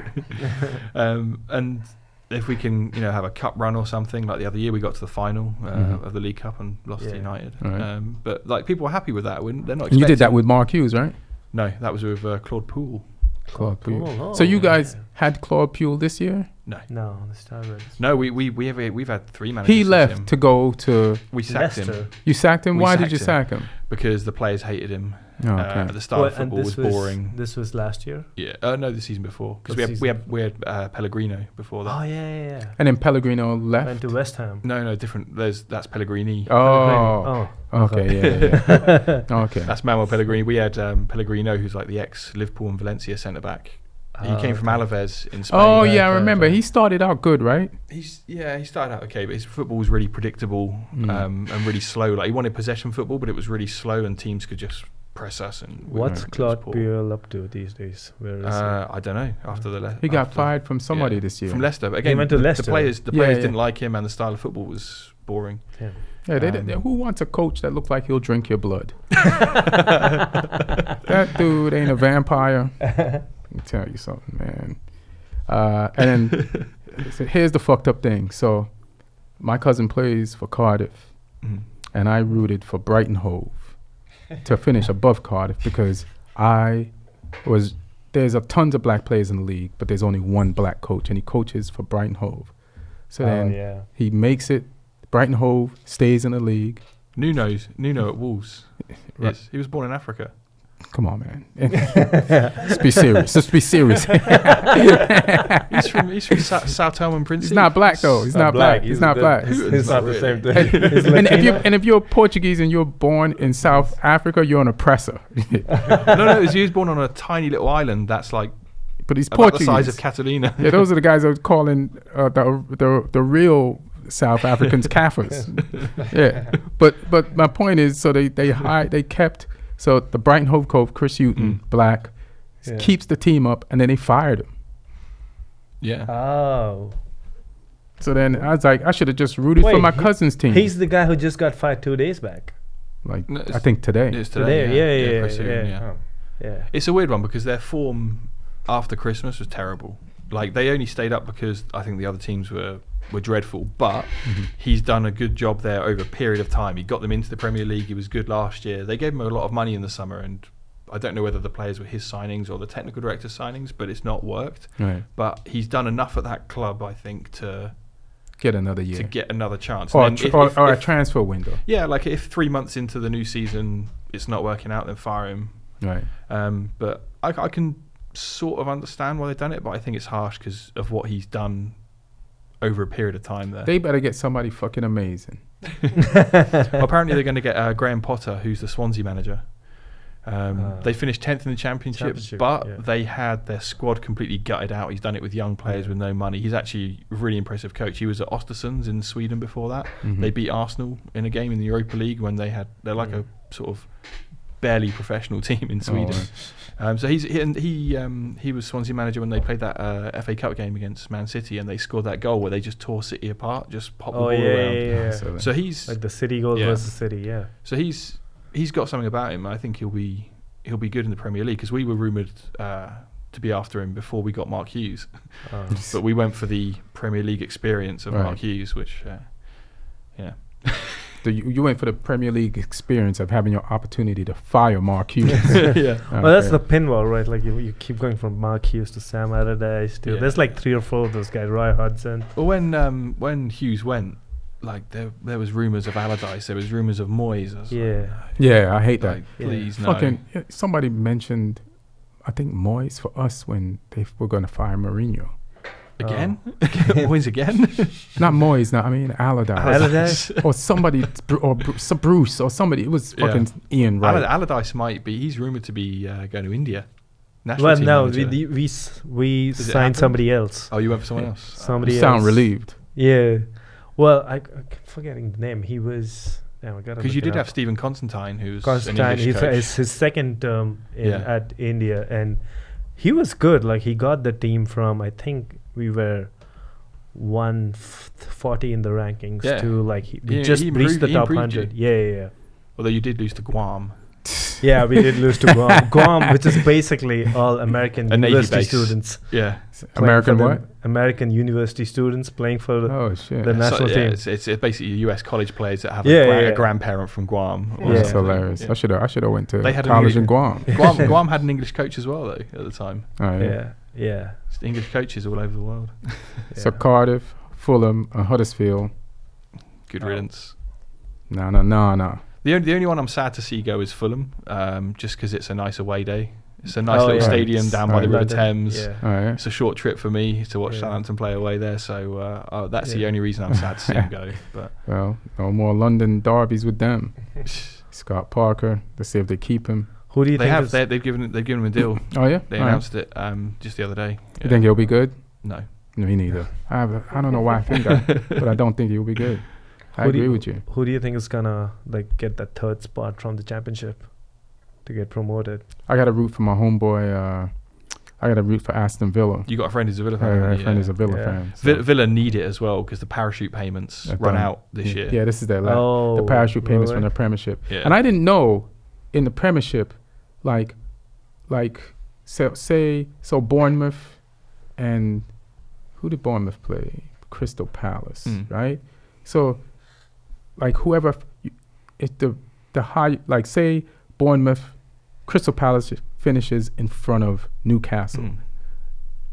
um, and if we can, you know, have a cup run or something like the other year, we got to the final uh, Mhm. of the League Cup and lost to United. Right. Um, but like people were happy with that. When they're not. and you did that with Mark Hughes, right? No, that was with uh, Claude Puel. Claude Puel. Cool. So you Oh, guys yeah. had Claude Puel this year? No, No, the Star Reds. no, we we we have we've had three managers. He left him. to go to. We sacked him You sacked him. We Why did you sacked sack him? because the players hated him. Oh, Uh, okay. at the start, Well, of and football was, this boring. This was last year. Yeah, uh, no, the season before because we had, we had we had uh, Pellegrino before that. Oh yeah, yeah. yeah. and then Pellegrino left. Went to West Ham. No, no, different. There's that's Pellegrini. oh, Oh. okay, yeah, yeah. yeah. okay. That's Manuel Pellegrini. We had um, Pellegrino, who's like the ex Liverpool and Valencia centre back. He Oh, came from okay. Alaves in Spain. Oh yeah, I remember. He started out good, right? He's yeah, he started out okay, but his football was really predictable Mm. um, and really slow. Like he wanted possession football, but it was really slow, and teams could just press us. And we- What's it was Claude poor. Puel up to these days? Where is Uh, I don't know. After the le- He got fired from somebody yeah, this year. from Leicester. But again, went to the, Leicester. the players the Yeah, players yeah. didn't like him, and the style of football was boring. Yeah. Yeah, they, Um, they- who wants a coach that looks like he'll drink your blood? that dude ain't a vampire. Let me tell you something, man. Uh, and then so here's the fucked up thing. So my cousin plays for Cardiff, Mhm. and I rooted for Brighton Hove to finish above Cardiff because I was there's a tons of black players in the league, but there's only one black coach, and he coaches for Brighton Hove. So oh then yeah. he makes it. Brighton Hove stays in the league. Nuno's Nuno at Wolves. Right. Yes, he was born in Africa. Come on, man. Let's be serious. Let's be serious. He's from he's from Sa- South Elm Prince. He's not black though. He's not black. He's not black. It's, it's not the same thing. and if you and if you're Portuguese and you're born in South Africa, you're an oppressor. no, no, he was born on a tiny little island that's like but he's about Portuguese. the size of Catalina. yeah, those are the guys I was calling uh, the, the the real South Africans Kaffirs. yeah, but but my point is, so they they hide, they kept so the Brighton Hove Cove, Chris Hughton, Mm. black, Yeah. keeps the team up, and then they fired him. yeah. Oh. So then I was like, I should have just rooted for my he- cousin's team. He's the guy who just got fired two days back. like No, I think today. It's Today, today. yeah, yeah, Chris yeah, Hughton, yeah. Oh. Yeah. It's a weird one because their form after Christmas was terrible. Like they only stayed up because I think the other teams were were dreadful. But Mhm. he's done a good job there over a period of time. He got them into the Premier League. He was good last year. They gave him a lot of money in the summer, and I don't know whether the players were his signings or the technical director's signings, but it's not worked. Right. But he's done enough at that club, I think, to Get another year. to get another chance. or, a tr- if- or, if- or a transfer window. yeah, like if three months into the new season it's not working out, then fire him. Right. Um, but I, I can sort of understand why they've done it, but I think it's harsh because of what he's done over a period of time there. They better get somebody fucking amazing. Apparently, they're going to get uh, Graham Potter, who's the Swansea manager. Um, Uh, they finished tenth in the championship, Championship, but yeah. they had their squad completely gutted out. He's done it with young players Yeah. with no money. He's actually a really impressive coach. He was at Ostersunds in Sweden before that. Mhm. They beat Arsenal in a game in the Europa League when they had they're like Mm. a sort of barely professional team in Oh, Sweden. right. Um, so he's he and he um, he was Swansea manager when they played that uh, FA Cup game against Man City and they scored that goal where they just tore City apart, just popped the oh ball yeah, around. yeah, yeah. So- So he's like the City goal Yeah. versus City. Yeah. so he's he's got something about him. I think he'll be he'll be good in the Premier League because we were rumored uh, to be after him before we got Mark Hughes, but we went for the Premier League experience of Mark Hughes, which uh, yeah. So you, you went for the Premier League experience of having your opportunity to fire Mark Hughes. yeah. well, that's Okay. the pinball, right? Like you, you keep going from Mark Hughes to Sam Allardyce to Yeah. there's like three or four of those guys. Roy Hodgson. Well, when um, when Hughes went, like there there was rumours of Allardyce, there was rumours of Moyes. I was like, Yeah. Yeah, I hate that. like, Yeah. please no. Fucking somebody mentioned, I think Moyes for us when they f- were going to fire Mourinho. Again, Moyes again. Not Moyes, no, I mean Allardyce. Allardyce. or somebody, or Bruce, or somebody. It was Yeah. fucking Ian Wright. Allard- Allardyce might be. He's rumoured to be uh, going to India. National Well, no, we manager. the- we we Does signed somebody else. oh, you went for someone Yeah. else. Somebody you sound else. relieved. Yeah. Well, I, I keep forgetting the name. He was. Damn, I. Because you look it did have. Stephen Constantine, who's Constantine. an English it's his second term in, Yeah. at India, and he was good. Like he got the team from I think we were one forty in the rankings Yeah. to like he, we He- just he reached improved- the top hundred. you. Yeah, yeah, yeah. Although you did lose to Guam. Yeah, we did lose to Guam. Guam, which is basically all American A university base. students. Yeah. American for what? American university students playing for the. Oh shit. The So, national yeah, team. It's, it's, it's basically US college players that have Yeah, a, gra- yeah, a grandparent from Guam. or Yeah. That's hilarious. Yeah. I should have. I should have went to They had an college in Guam. Guam, Guam had an English coach as well, though, at the time. Oh, yeah. Yeah, yeah. It's English coaches all over the world. So. Cardiff, Fulham, and Huddersfield. Good Oh. riddance. No, no, no, no. The only, the only one I'm sad to see go is Fulham, um, just because it's a nice away day. It's a nice Oh, little yeah. stadium It's down by the River London, Thames. Yeah. All right. It's a short trip for me to watch Yeah. Southampton play away there, so uh, oh, that's the only reason I'm sad to see him go. But Well, no more London derbies with them. Scott Parker. Let's see if they keep him. Who do you they think? have is- they, they've given they've given him a deal. Oh yeah. They All right. announced it um, just the other day. You think he'll be good? No. Me neither. I have. A, I don't know why I think that, but I don't think he'll be good. I Who do agree you- with you. Who do you think is gonna like get that third spot from the championship to get promoted? I got to root for my homeboy. Uh, I got to root for Aston Villa. You got a friend who's a Villa Uh, fan. my haven't you? friend Yeah. is a Villa Yeah. fan. so- Villa need it as well because the parachute payments They're run done. out this yeah, year. Yeah, this is their last. oh, the parachute payments from the Premiership. Yeah. And I didn't know in the Premiership, like, like, so say so Bournemouth, and who did Bournemouth play? Crystal Palace, Mm. right? So, like whoever, if the the high, like say Bournemouth, Crystal Palace finishes in front of Newcastle, Mm.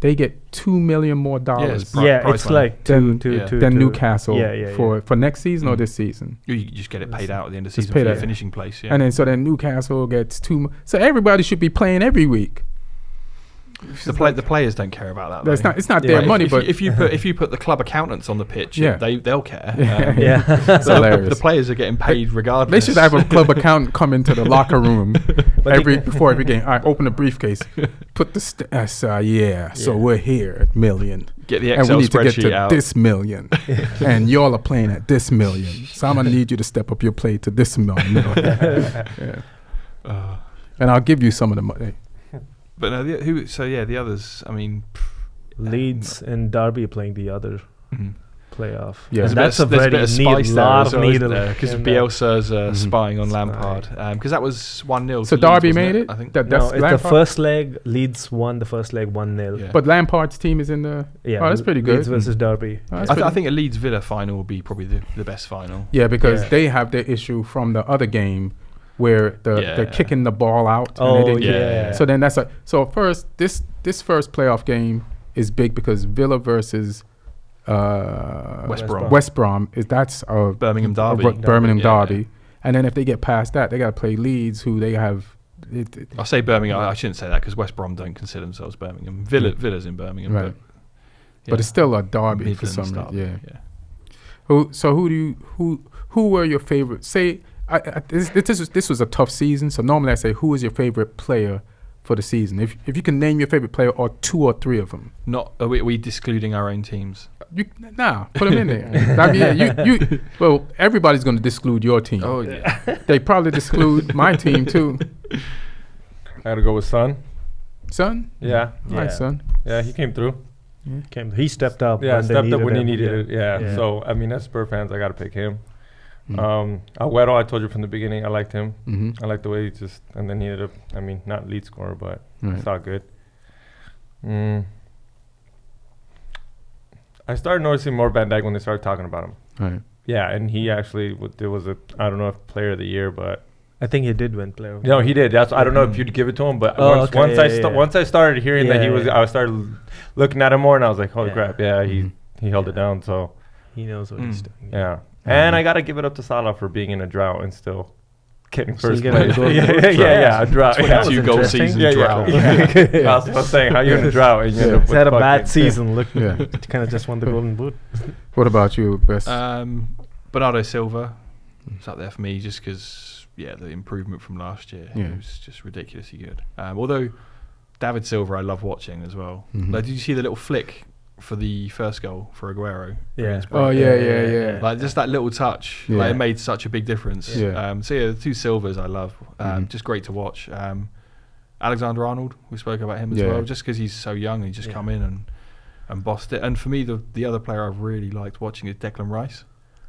They get two million more dollars pri- yeah, it's money. like two, Then- two, Yeah. two, than two. Newcastle Yeah, yeah, for yeah. for next season or Mm. this season. You, you just get it paid out at the end of the Just season pay for your finishing place. Yeah. And then so then Newcastle gets two. m- So everybody should be playing every week. the, play, the players don't care about that. That's though. not. It's not Yeah. their Like, if- money, if, but you, if you put if you put the club accountants on the pitch, Yeah. they they'll care. Yeah. Um, Yeah. but the- the, players are getting paid regardless. they regardless. should have a club accountant come into the locker room But every they- before every game. I open the briefcase, put the st- that's, uh, yeah, So we're here at million, get the and Excel we need to get spreadsheet to out. this million, and y'all are playing at this million. So I'm gonna need you to step up your play to this million, yeah. Uh, and I'll give you some of the money. but no, the, who? So yeah, the others. I mean, Leeds and Derby are playing the other. mhm. Playoff. Yeah. There's, And a, that's bit, a of, a very bit of spice there lot of needle because in that. Bielsa's uh, Mhm. spying on Spy. Lampard. Because that was 1 0. So Derby made it. I think. That, No, that's it's the first leg. Leeds won the first leg one 0 Yeah. But Lampard's team is in the. Yeah, Oh, that's pretty good. Leeds good. versus Derby. Oh, that's I, th- I think a Leeds Villa final will be probably the, the best final. Yeah, because Yeah. they have their issue from the other game where the they're kicking the ball out. and Oh they yeah. yeah. So then that's a so first this this first playoff game is big because Villa versus uh, West Brom. West Brom is that's a Birmingham a Derby. Birmingham Yeah. Derby, and then if they get past that, they got to play Leeds, who they have. It, it- I say Birmingham. I, shouldn't say that because West Brom don't consider themselves Birmingham. Villa, Yeah. Villa's in Birmingham, Right. but, But it's still a derby for some derby, reason. Yeah. Who? So who do you who who were your favorite? Say, I, I, this this was this was a tough season. So normally I say, who is your favorite player for the season? If if you can name your favorite player or two or three of them, Not are we, are we discluding our own teams? you nah put them in there. I mean, yeah, you you well everybody's going to disclude your team. Oh yeah. They probably disclude my team too. I gotta go with Son. Son, Yeah, my Yeah. son. yeah, he came through. Came, he stepped up. Yeah, when they stepped up when he him. needed it. Yeah. Yeah. So I mean, as Spur fans, I gotta pick him. Mm. Um, Agüero, I told you from the beginning, I liked him. hmm I liked the way he just, and then he ended up. I mean, not lead scorer, but Right. it's all good. Mm. I started noticing more Van Dijk when they started talking about him. Right. Yeah, and he actually w- there was a I don't know if player of the year, but I think he did win player. of the no, he did. That's I don't know if Mm. you'd give it to him, but Oh, once okay, once yeah, I yeah, sta- yeah. once I started hearing that he was, yeah. I started looking at him more, and I was like, holy Yeah. crap, yeah, he Mhm. he held it down. So He knows what he's Mm. doing. yeah, and. I gotta give it up to Salah for being in a drought and still getting Still first getting place. a goal- yeah, goal yeah, yeah, yeah, a drought. That Yeah. was 22 goal season Yeah, yeah. drought. Yeah. That's what I'm saying. How you in a drought and you end Yeah. up had a bad season. Look, Yeah. kind of just won the golden boot. What about you, best? Um, Bernardo Silva is up there for me just because yeah, the improvement from last year Yeah. it was just ridiculously good. Um, although David Silva, I love watching as well. Mhm. Like, did you see the little flick for the first goal for Aguero? Yeah. oh Brighton? yeah, yeah, yeah. Like just that little touch, Yeah. like it made such a big difference. Yeah. Um, so yeah, the two Silvers I love. Um, Mhm. Just great to watch. Um, Alexander Arnold, we spoke about him as Yeah. well, just because he's so young, he just Yeah. come in and and bossed it. And for me, the the other player I've really liked watching is Declan Rice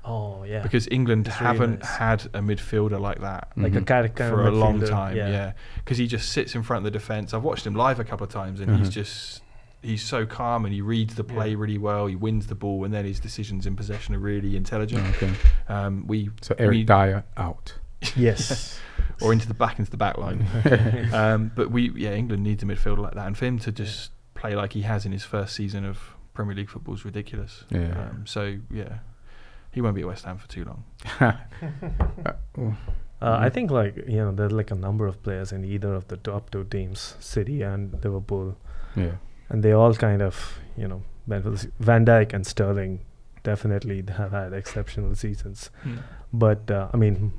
Oh yeah, because England It's haven't nice. had a midfielder like that like a Mhm. kind of for of a long time. Yeah, because he just sits in front of the defense. I've watched him live a couple of times, and he's Mhm. just he's so calm and he reads the play Yeah. really well. He wins the ball, and then his decisions in possession are really intelligent. Okay. Um, we So Eric we- Dyer out. Yes. or into the back into the back line. um, but we yeah, England needs a midfielder like that, and for him to just play like he has in his first season of Premier League football is ridiculous. Yeah. Um, so yeah, he won't be at West Ham for too long. Uh, I think like you know there's like a number of players in either of the top two teams, City and Liverpool, yeah. And they all kind of you know Van Van Dijk and Sterling definitely have had exceptional seasons. But uh, I mean,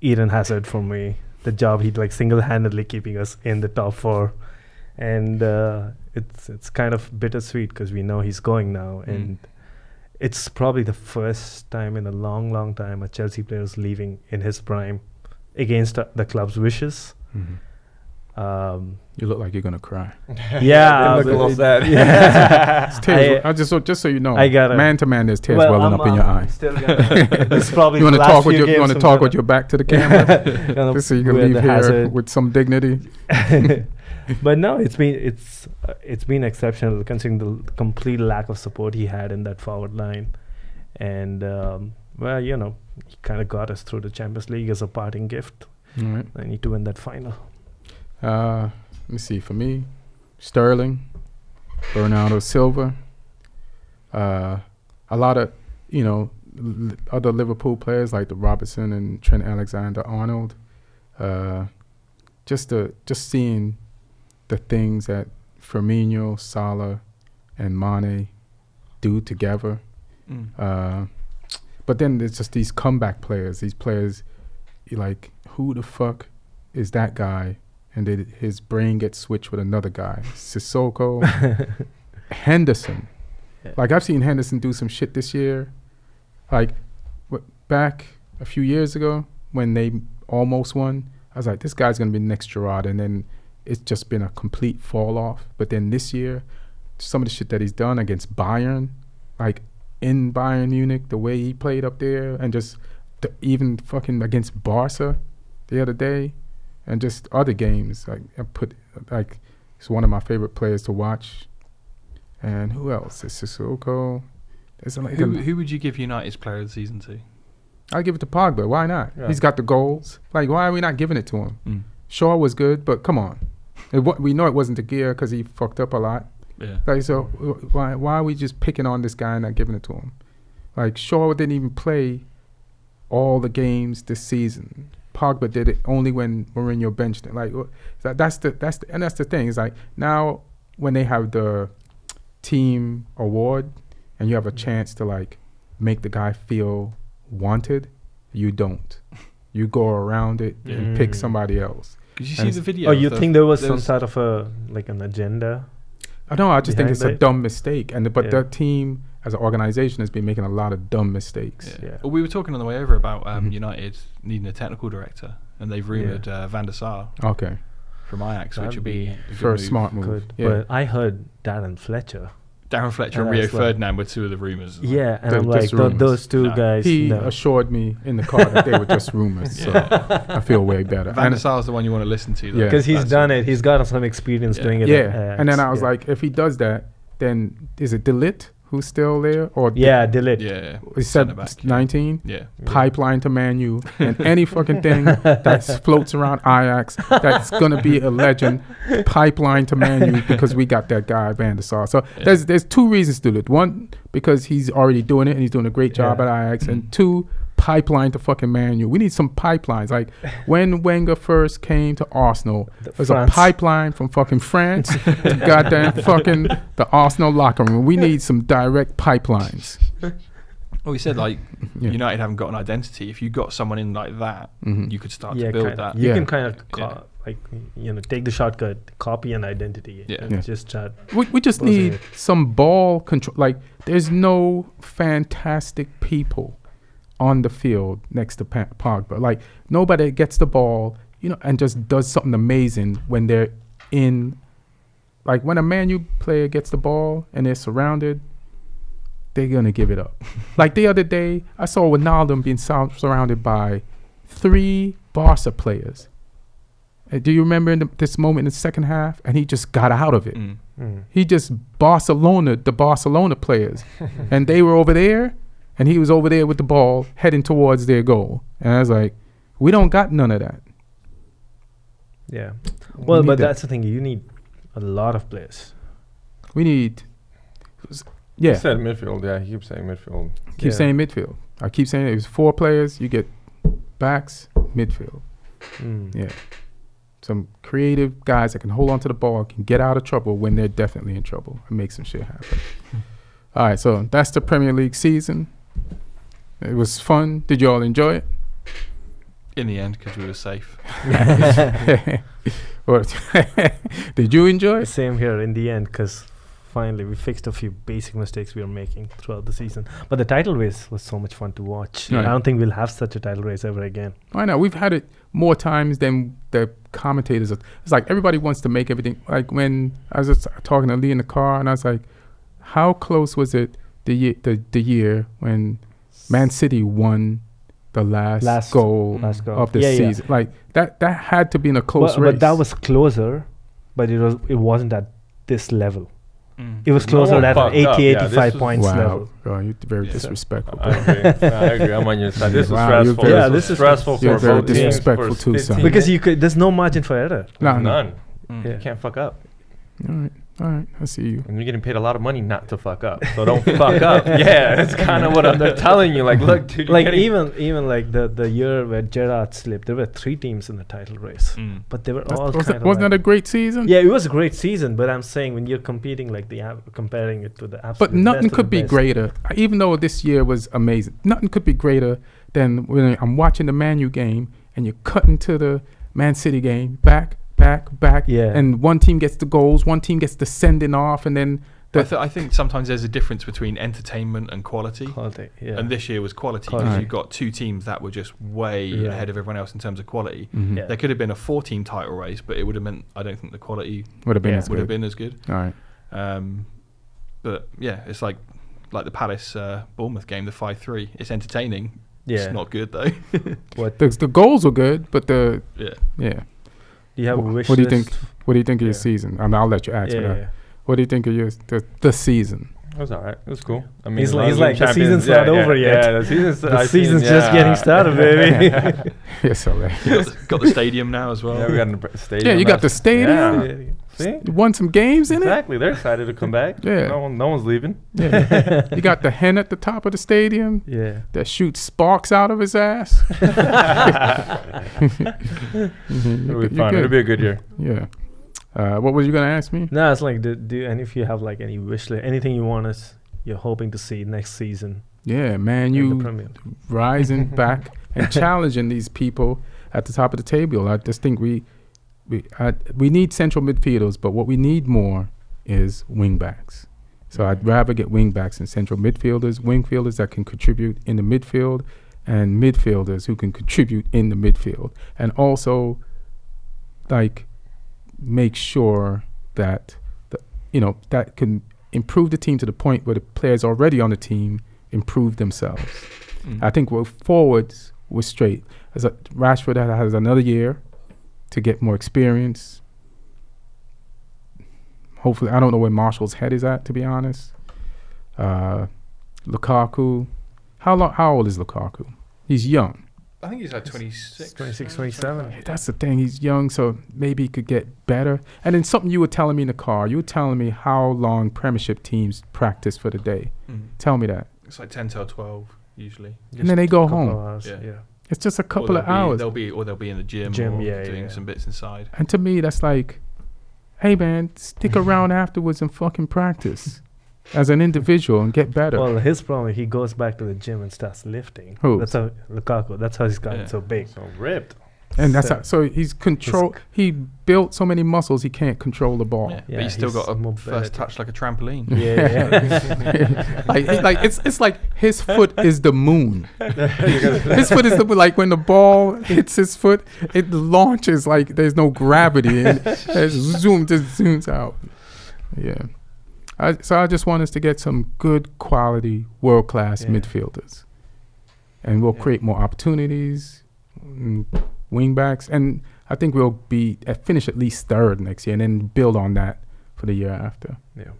Eden Hazard for me, the job he'd like single-handedly keeping us in the top four, and uh, it's it's kind of bittersweet because we know he's going now, Mm. and it's probably the first time in a long, long time a Chelsea player is leaving in his prime against uh, the club's wishes. Mhm. Um, You look like you're gonna cry. Yeah, They look a little it- sad. yeah. It's tears. I- I, just so just so you know, I gotta- man to man, there's tears Well, welling I'm- up in your I'm eye. Still it's probably You want to talk with your you want to talk with your back to the camera, just so you can wear leave here hazard. with some dignity. but no, it's been it's uh, it's been exceptional considering the complete lack of support he had in that forward line, and um, well, you know, he kind of got us through the Champions League as a parting gift. All right. I need to win that final. Uh, let me see. For me, Sterling, Bernardo Silva, uh, a lot of you know other Liverpool players like the Robertson and Trent Alexander Arnold. Uh, just the just seeing the things that Firmino, Salah, and Mane do together. Mm. Uh, but then there's just these comeback players. These players, like, who the fuck is that guy? And then his brain gets switched with another guy, Sissoko, Henderson. Yeah. Like I've seen Henderson do some shit this year. Like back a few years ago when they almost won, I was like, this guy's gonna be next Gerrard, and then it's just been a complete fall off. But then this year, some of the shit that he's done against Bayern, like in Bayern Munich, the way he played up there, and just the, even fucking against Barca the other day, and just other games. Like I put like he's one of my favorite players to watch. And who else? It's Sissoko. There's like Who, who would you give United's player of the season to? I'd give it to Pogba. Why not? Yeah. He's got the goals. Like, why are we not giving it to him? Mm. Shaw was good, but come on. It, we know it wasn't the gear because he fucked up a lot. Yeah. Like, so why why are we just picking on this guy and not giving it to him? Like, Shaw didn't even play all the games this season. Pogba did it only when Mourinho benched him. Like, wh- that, that's the that's the, and that's the thing. Is like now when they have the team award and you have a chance to like make the guy feel wanted, you don't. You go around it and pick Mm. somebody else. Did you And see the video? Oh, you the- think there was some sort of a like an agenda? I don't know. I just think Behind it's a dumb mistake, and the, but Yeah. the team as an organization has been making a lot of dumb mistakes. Yeah. Yeah. Well, we were talking on the way over about um, Mhm. United needing a technical director, and they've rumored uh, Van der Sar Okay, from Ajax, which That'd would be, be a good for a move. smart move. Good. Yeah. But I heard Darren Fletcher. Darren Fletcher And and Rio like- Ferdinand were two of the rumours. Yeah, and They're I'm like, just "Tho- rumors. those two No. guys. he no. assured me in the car that they were just rumors, so I feel way better. Van der And- Sar's the one you want to listen to. though. Yeah. because he's That's done it. He's got some experience Yeah. doing it. yeah, at and then I was yeah. like, if he does that, then is it de Ligt who's still there, or yeah, delete. Yeah. he said centre back, yeah. 19? Yeah. pipeline to Man U and any fucking thing that floats around Ajax that's gonna be a legend. Pipeline to Man U because we got that guy Van der Sar. So Yeah. there's there's two reasons to do it. One because he's already doing it and he's doing a great job Yeah. at Ajax, Mm-hmm. and two pipeline to fucking Man U. We need some pipelines. Like when Wenger first came to Arsenal, The there's France. a pipeline from fucking France to goddamn fucking the Arsenal locker room. We need some direct pipelines. Well, we said like Yeah. United haven't got an identity. If you got someone in like that, Mhm. you could start yeah, to build kind that. You Yeah. can kind of co- Yeah. like you know take the shortcut, copy an identity, Yeah. and Yeah. just start. We, we just need it. some ball control. Like, there's no fantastic people on the field next to pa- Pogba. Like, nobody gets the ball, you know, and just does something amazing when they're in. Like, when a Man U player gets the ball and they're surrounded, they're going to give it up. like, the other day, I saw Wijnaldum being sou- surrounded by three Barca players. Uh, do you remember in the, this moment in the second half? And he just got out of it. Mm. Mm. He just Barcelona, the Barcelona players, and they were over there, and he was over there with the ball heading towards their goal. And I was like, we don't got none of that. Yeah. Well, need but that. that's the thing. You need a lot of players. we need. Yeah. He Yeah, said midfield. Yeah, he keeps saying midfield. keep Yeah. saying midfield. I keep saying it was four players. You get backs, midfield. Mm. Yeah, some creative guys that can hold on to the ball, can get out of trouble when they're definitely in trouble, and make some shit happen. all right, so that's the Premier League season. It was fun. Did you all enjoy it? In the end, because we were safe. What? Did you enjoy it? Same here in the end, because finally we fixed a few basic mistakes we were making throughout the season. But the title race was so much fun to watch. Right. I don't think we'll have such a title race ever again. I know We've had it more times than the commentators. Are. It's like everybody wants to make everything. Like when I was just talking to Lee in the car, and I was like, "How close was it the year the, the year when Man City won the last, Last- goal Last go of the yeah, yeah. season? Like that that had to be in a close but, race. but that was closer, but it was it wasn't at this level. Mm. It was closer one at fucked 80, up. Yeah, this 85 was- points wow. level. Oh, you're very Yeah. disrespectful. I agree. No, I agree. I'm on your side. This was Wow, you're stressful. Yeah, this this was is- stressful you're for very disrespectful teams. for too, his son. Because you could, there's no margin for error. No, no. none. Mm. Yeah. You can't fuck up. All right, all right. I see you. And you're getting paid a lot of money not to fuck up. So don't fuck up. Yeah, that's kind of what I'm they're telling you. Like, look, dude, Like getting- even even like the the year where Gerrard slipped, there were three teams in the title race, Mm. but they were That's- all was kind that, of wasn't like, that a great season? yeah, it was a great season. But I'm saying when you're competing like the av- comparing it to the absolute But nothing best could be best. greater. Even though this year was amazing, nothing could be greater than when I'm watching the Man U game and you're cutting to the Man City game, back, back, back, Yeah. and one team gets the goals, one team gets the sending off, and then I, th- I think sometimes there's a difference between entertainment and quality. Quality, yeah. And this year was quality because Quality. you got two teams that were just way Yeah. ahead of everyone else in terms of quality. Mhm. Yeah. There could have been a four-team title race, but it would have meant I don't think the quality would have been Yeah. as would have good. been as good. All right. Um, but yeah, it's like like the Palace uh, Bournemouth game, the five three. It's entertaining. Yeah. It's not good though. what The, the goals were good, but the yeah. yeah. Do you have a wish what do you list? think? What do you think of your Yeah. season? I mean, I'll let you ask. Uh, yeah, that. yeah. What do you think of your the, the season? It was all right. It was cool. I mean, He's as like- he's like, the champions- season's not yeah, over yeah, yet. Yeah, the season's The I season's seen- just getting started, baby. Yes, hilarious. got, the, got the stadium now as well. yeah, we got a br- stadium. Yeah, you got the That's- stadium. Yeah. See? You won some games in it, Exactly. They're excited to come back. Yeah. No, one, no one's leaving. Yeah. you got the hen at the top of the stadium yeah. that shoots sparks out of his ass. Mhm, It'll be fun. It'll be a good year. Yeah. Uh, what was you gonna ask me? No, it's like do, do and if you have like any wish list, anything you want us, you're hoping to see next season Yeah, man, in the you Premier. rising back and challenging these people at the top of the table. I just think we we I, we need central midfielders, but what we need more is wing backs. So I'd rather get wing backs than central midfielders, wing fielders that can contribute in the midfield, and midfielders who can contribute in the midfield, and also like make sure that the you know that can improve the team to the point where the players already on the team improve themselves. Mm. I think we're forwards we're straight. As a, Rashford has another year to get more experience. Hopefully, I don't know where Martial's head is at. To be honest, uh, Lukaku. How long? How old is Lukaku? He's young. I think he's like 26. 26, 27. Yeah, That's the thing. He's young, so maybe he could get better. And then something you were telling me in the car. You were telling me how long Premiership teams practice for the day. Mm. Tell me that. It's like 10 till 12 usually. And then they go home. hours, Yeah. yeah. It's just a couple of be- hours. They'll be or they'll be in the gym, Gym, or yeah, doing yeah. some bits inside. And to me, that's like, hey man, stick around afterwards and fucking practice as an individual and get better. Well, his problem, he goes back to the gym and starts lifting. Who? That's how Lukaku. That's how he's gotten Yeah. so big. So ripped. And that's so- how, so he's control. He built so many muscles he can't control the ball. Yeah, Yeah, but he's still he's got a mobility. first touch like a trampoline. Yeah, yeah. like, it's like it's it's like his foot is the moon. his foot is the like when the ball hits his foot, it launches like there's no gravity and it zoom just zooms out. Yeah. I, so I just want us to get some good quality world class Yeah. midfielders, and we'll Yeah. create more opportunities, mm, wing backs, and I think we'll be at finish at least third next year, and then build on that for the year after. yeah.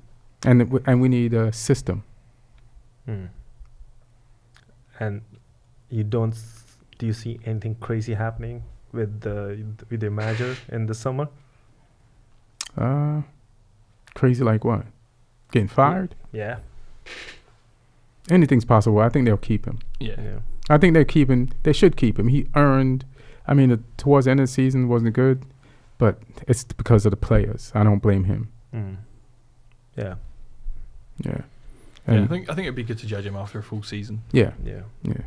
And w- and we need a system. Hmm. And you don't. s- Do you see anything crazy happening with the with the manager in the summer? Uh, crazy like what? Getting fired? Yeah. Anything's possible. I think they'll keep him. Yeah. Yeah. I think they're keeping. They should keep him. He earned. I mean, the, towards the end of the season wasn't good, but it's because of the players. I don't blame him. Mm. Yeah. Yeah. Yeah, I think I think it'd be good to judge him after a full season. yeah. Yeah. Yeah.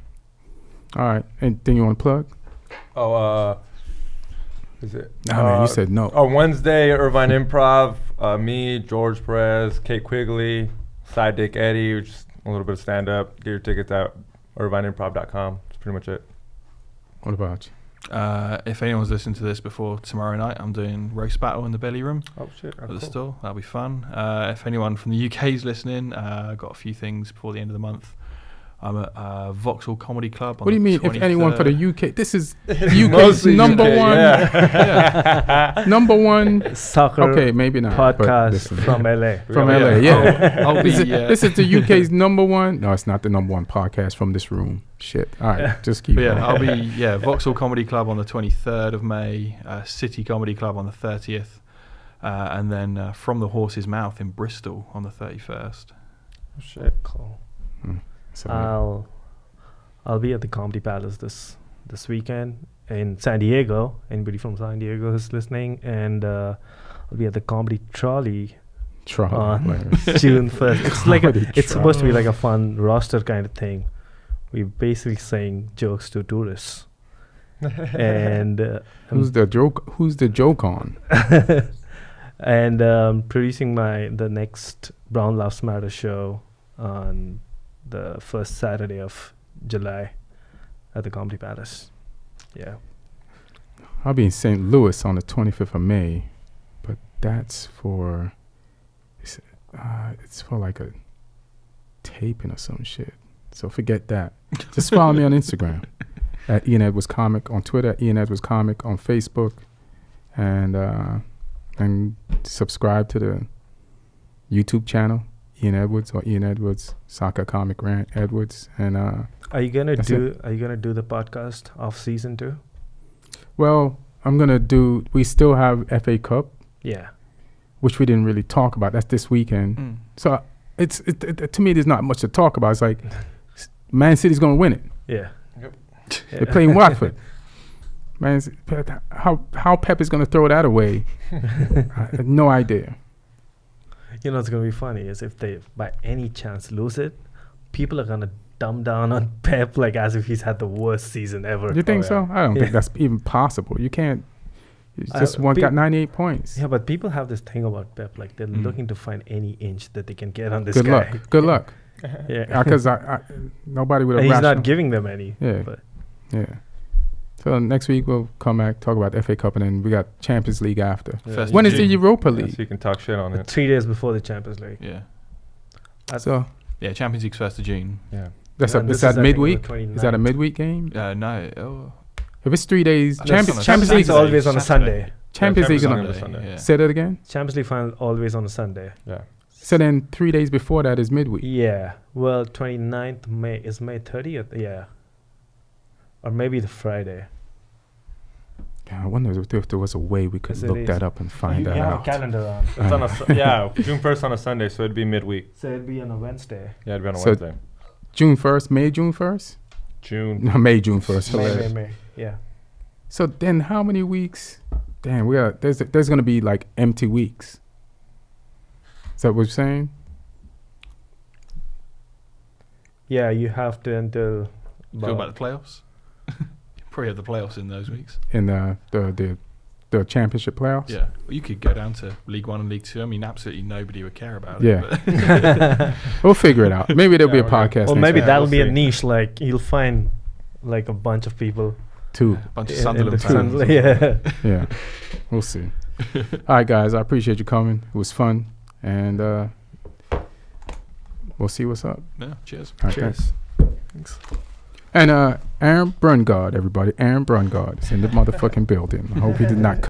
All right. Anything you want to plug? Oh, uh, is it? No, man. Uh, You said no. Oh, Wednesday, Irvine Improv. Uh, me, George Perez, Kate Quigley, Side Dick Eddie, just a little bit of stand up. Get your tickets at irvineimprov.com. That's pretty much it. What about you? Uh, if anyone's listening to this before tomorrow night, I'm doing roast battle in the belly room Oh, shit. at the store. That'll be fun. Uh, if anyone from the UK is listening, uh, I've got a few things before the end of the month. I'm at uh, Vauxhall Comedy Club. On What do you the mean? If anyone for the UK, this is UK's Mostly number UK, one. yeah. Number one. Soccer Okay, maybe not. podcast from LA. From Yeah. LA, yeah. I'll, I'll be. This is, this is the UK's number one. No, it's not the number one podcast from this room. Shit. All right, just keep But yeah. I'll be yeah Vauxhall Comedy Club on the 23rd of May, uh, City Comedy Club on the 30th, uh, and then uh, From the Horse's Mouth in Bristol on the 31st. Oh, shit. Cool. So, I'll I'll be at the Comedy Palace this this weekend in San Diego. Anybody from San Diego who's listening, and uh, I'll be at the Comedy Trolley on. June first. It's like a, it's supposed to be like a fun roster kind of thing. We're basically saying jokes to tourists, and uh, Who's the joke? Who's the joke on? and um, producing my the next Brown Lives Matter show on the first Saturday of July at the Comedy Palace. Yeah. I'll be in St. Louis on the 25th of May, but that's for it's, uh, it's for like a taping or some shit. So forget that. Just follow me on Instagram at Ian Edwards Comic, on Twitter Ian Edwards Comic, on Facebook, and uh, and subscribe to the YouTube channel Ian Edwards or Ian Edwards Soccer Comic Rant Edwards. And uh, Are you gonna That's do? Are you gonna do the podcast off season too? well, I'm gonna do. We still have FA Cup, Yeah. which we didn't really talk about. That's this weekend. Mm. So it's it, it, to me, there's not much to talk about. It's like Man City's gonna win it. Yeah. Yep. They're playing Watford. Man, how how Pep is gonna throw that away? I no idea. You know what's gonna be funny is if they by any chance lose it, people are gonna dumb down on Pep like as if he's had the worst season ever. You think yeah. so? I don't Yeah. think that's even possible. You can't. It's just one pe- got 98 points. Yeah, but people have this thing about Pep, like they're Mm. looking to find any inch that they can get on this Good guy. luck. Good luck. Yeah. Because I, I, nobody would have. he's not giving them any. Yeah. But Yeah. So next week we'll come back talk about the FA Cup and then we got Champions League after. Yeah. First When the June. Europa Yeah, League? so you can talk shit on it. three days before the Champions League. Yeah. That's- So Yeah, Champions League's first of June. Yeah. that's And a, this is that I think, on the midweek? Is that a midweek game? Uh, no. Oh. If it's three days, That's Champions, on a Champions League. It's always on a Saturday. Sunday. Champions Yeah, League. Champions on- League. Sunday. yeah. Say that again. Champions League final always on a Sunday. Yeah. So then three days before that is midweek. Yeah. Well, 29th May is May 30th. Yeah. Or maybe the Friday. Yeah, I wonder if, if there was a way we could look is. that up and find you that have out. a calendar on. It's on a Su- yeah June first on a Sunday, so it'd be midweek. So it'd be on a Wednesday. Yeah, it'd be on a So- Wednesday. June first, May, June first. June. No, May, June first. May, May. May. Yeah. So then, how many weeks? Damn, we are there's there's gonna be like empty weeks. Is that what you're saying? Yeah, you have to until. Talk about the playoffs. Probably have the playoffs in those weeks. In the the the, the championship playoffs. Yeah. Well, you could go down to League One and League Two. I mean, absolutely nobody would care about Yeah. it. but- We'll figure it out. Maybe there'll Yeah, be a we're podcast. Or next maybe week, that- that'll we'll be a niche. Like you'll find, like a bunch of people. too. a bunch of in- in Sunderland fans. Sun- yeah. Yeah, we'll see. All right, guys. I appreciate you coming. It was fun, and uh, we'll see what's up. Yeah. Cheers. All right, Cheers. thanks. And uh, Aaron Brungard, everybody. Aaron Brungard is in the motherfucking building. I hope he did not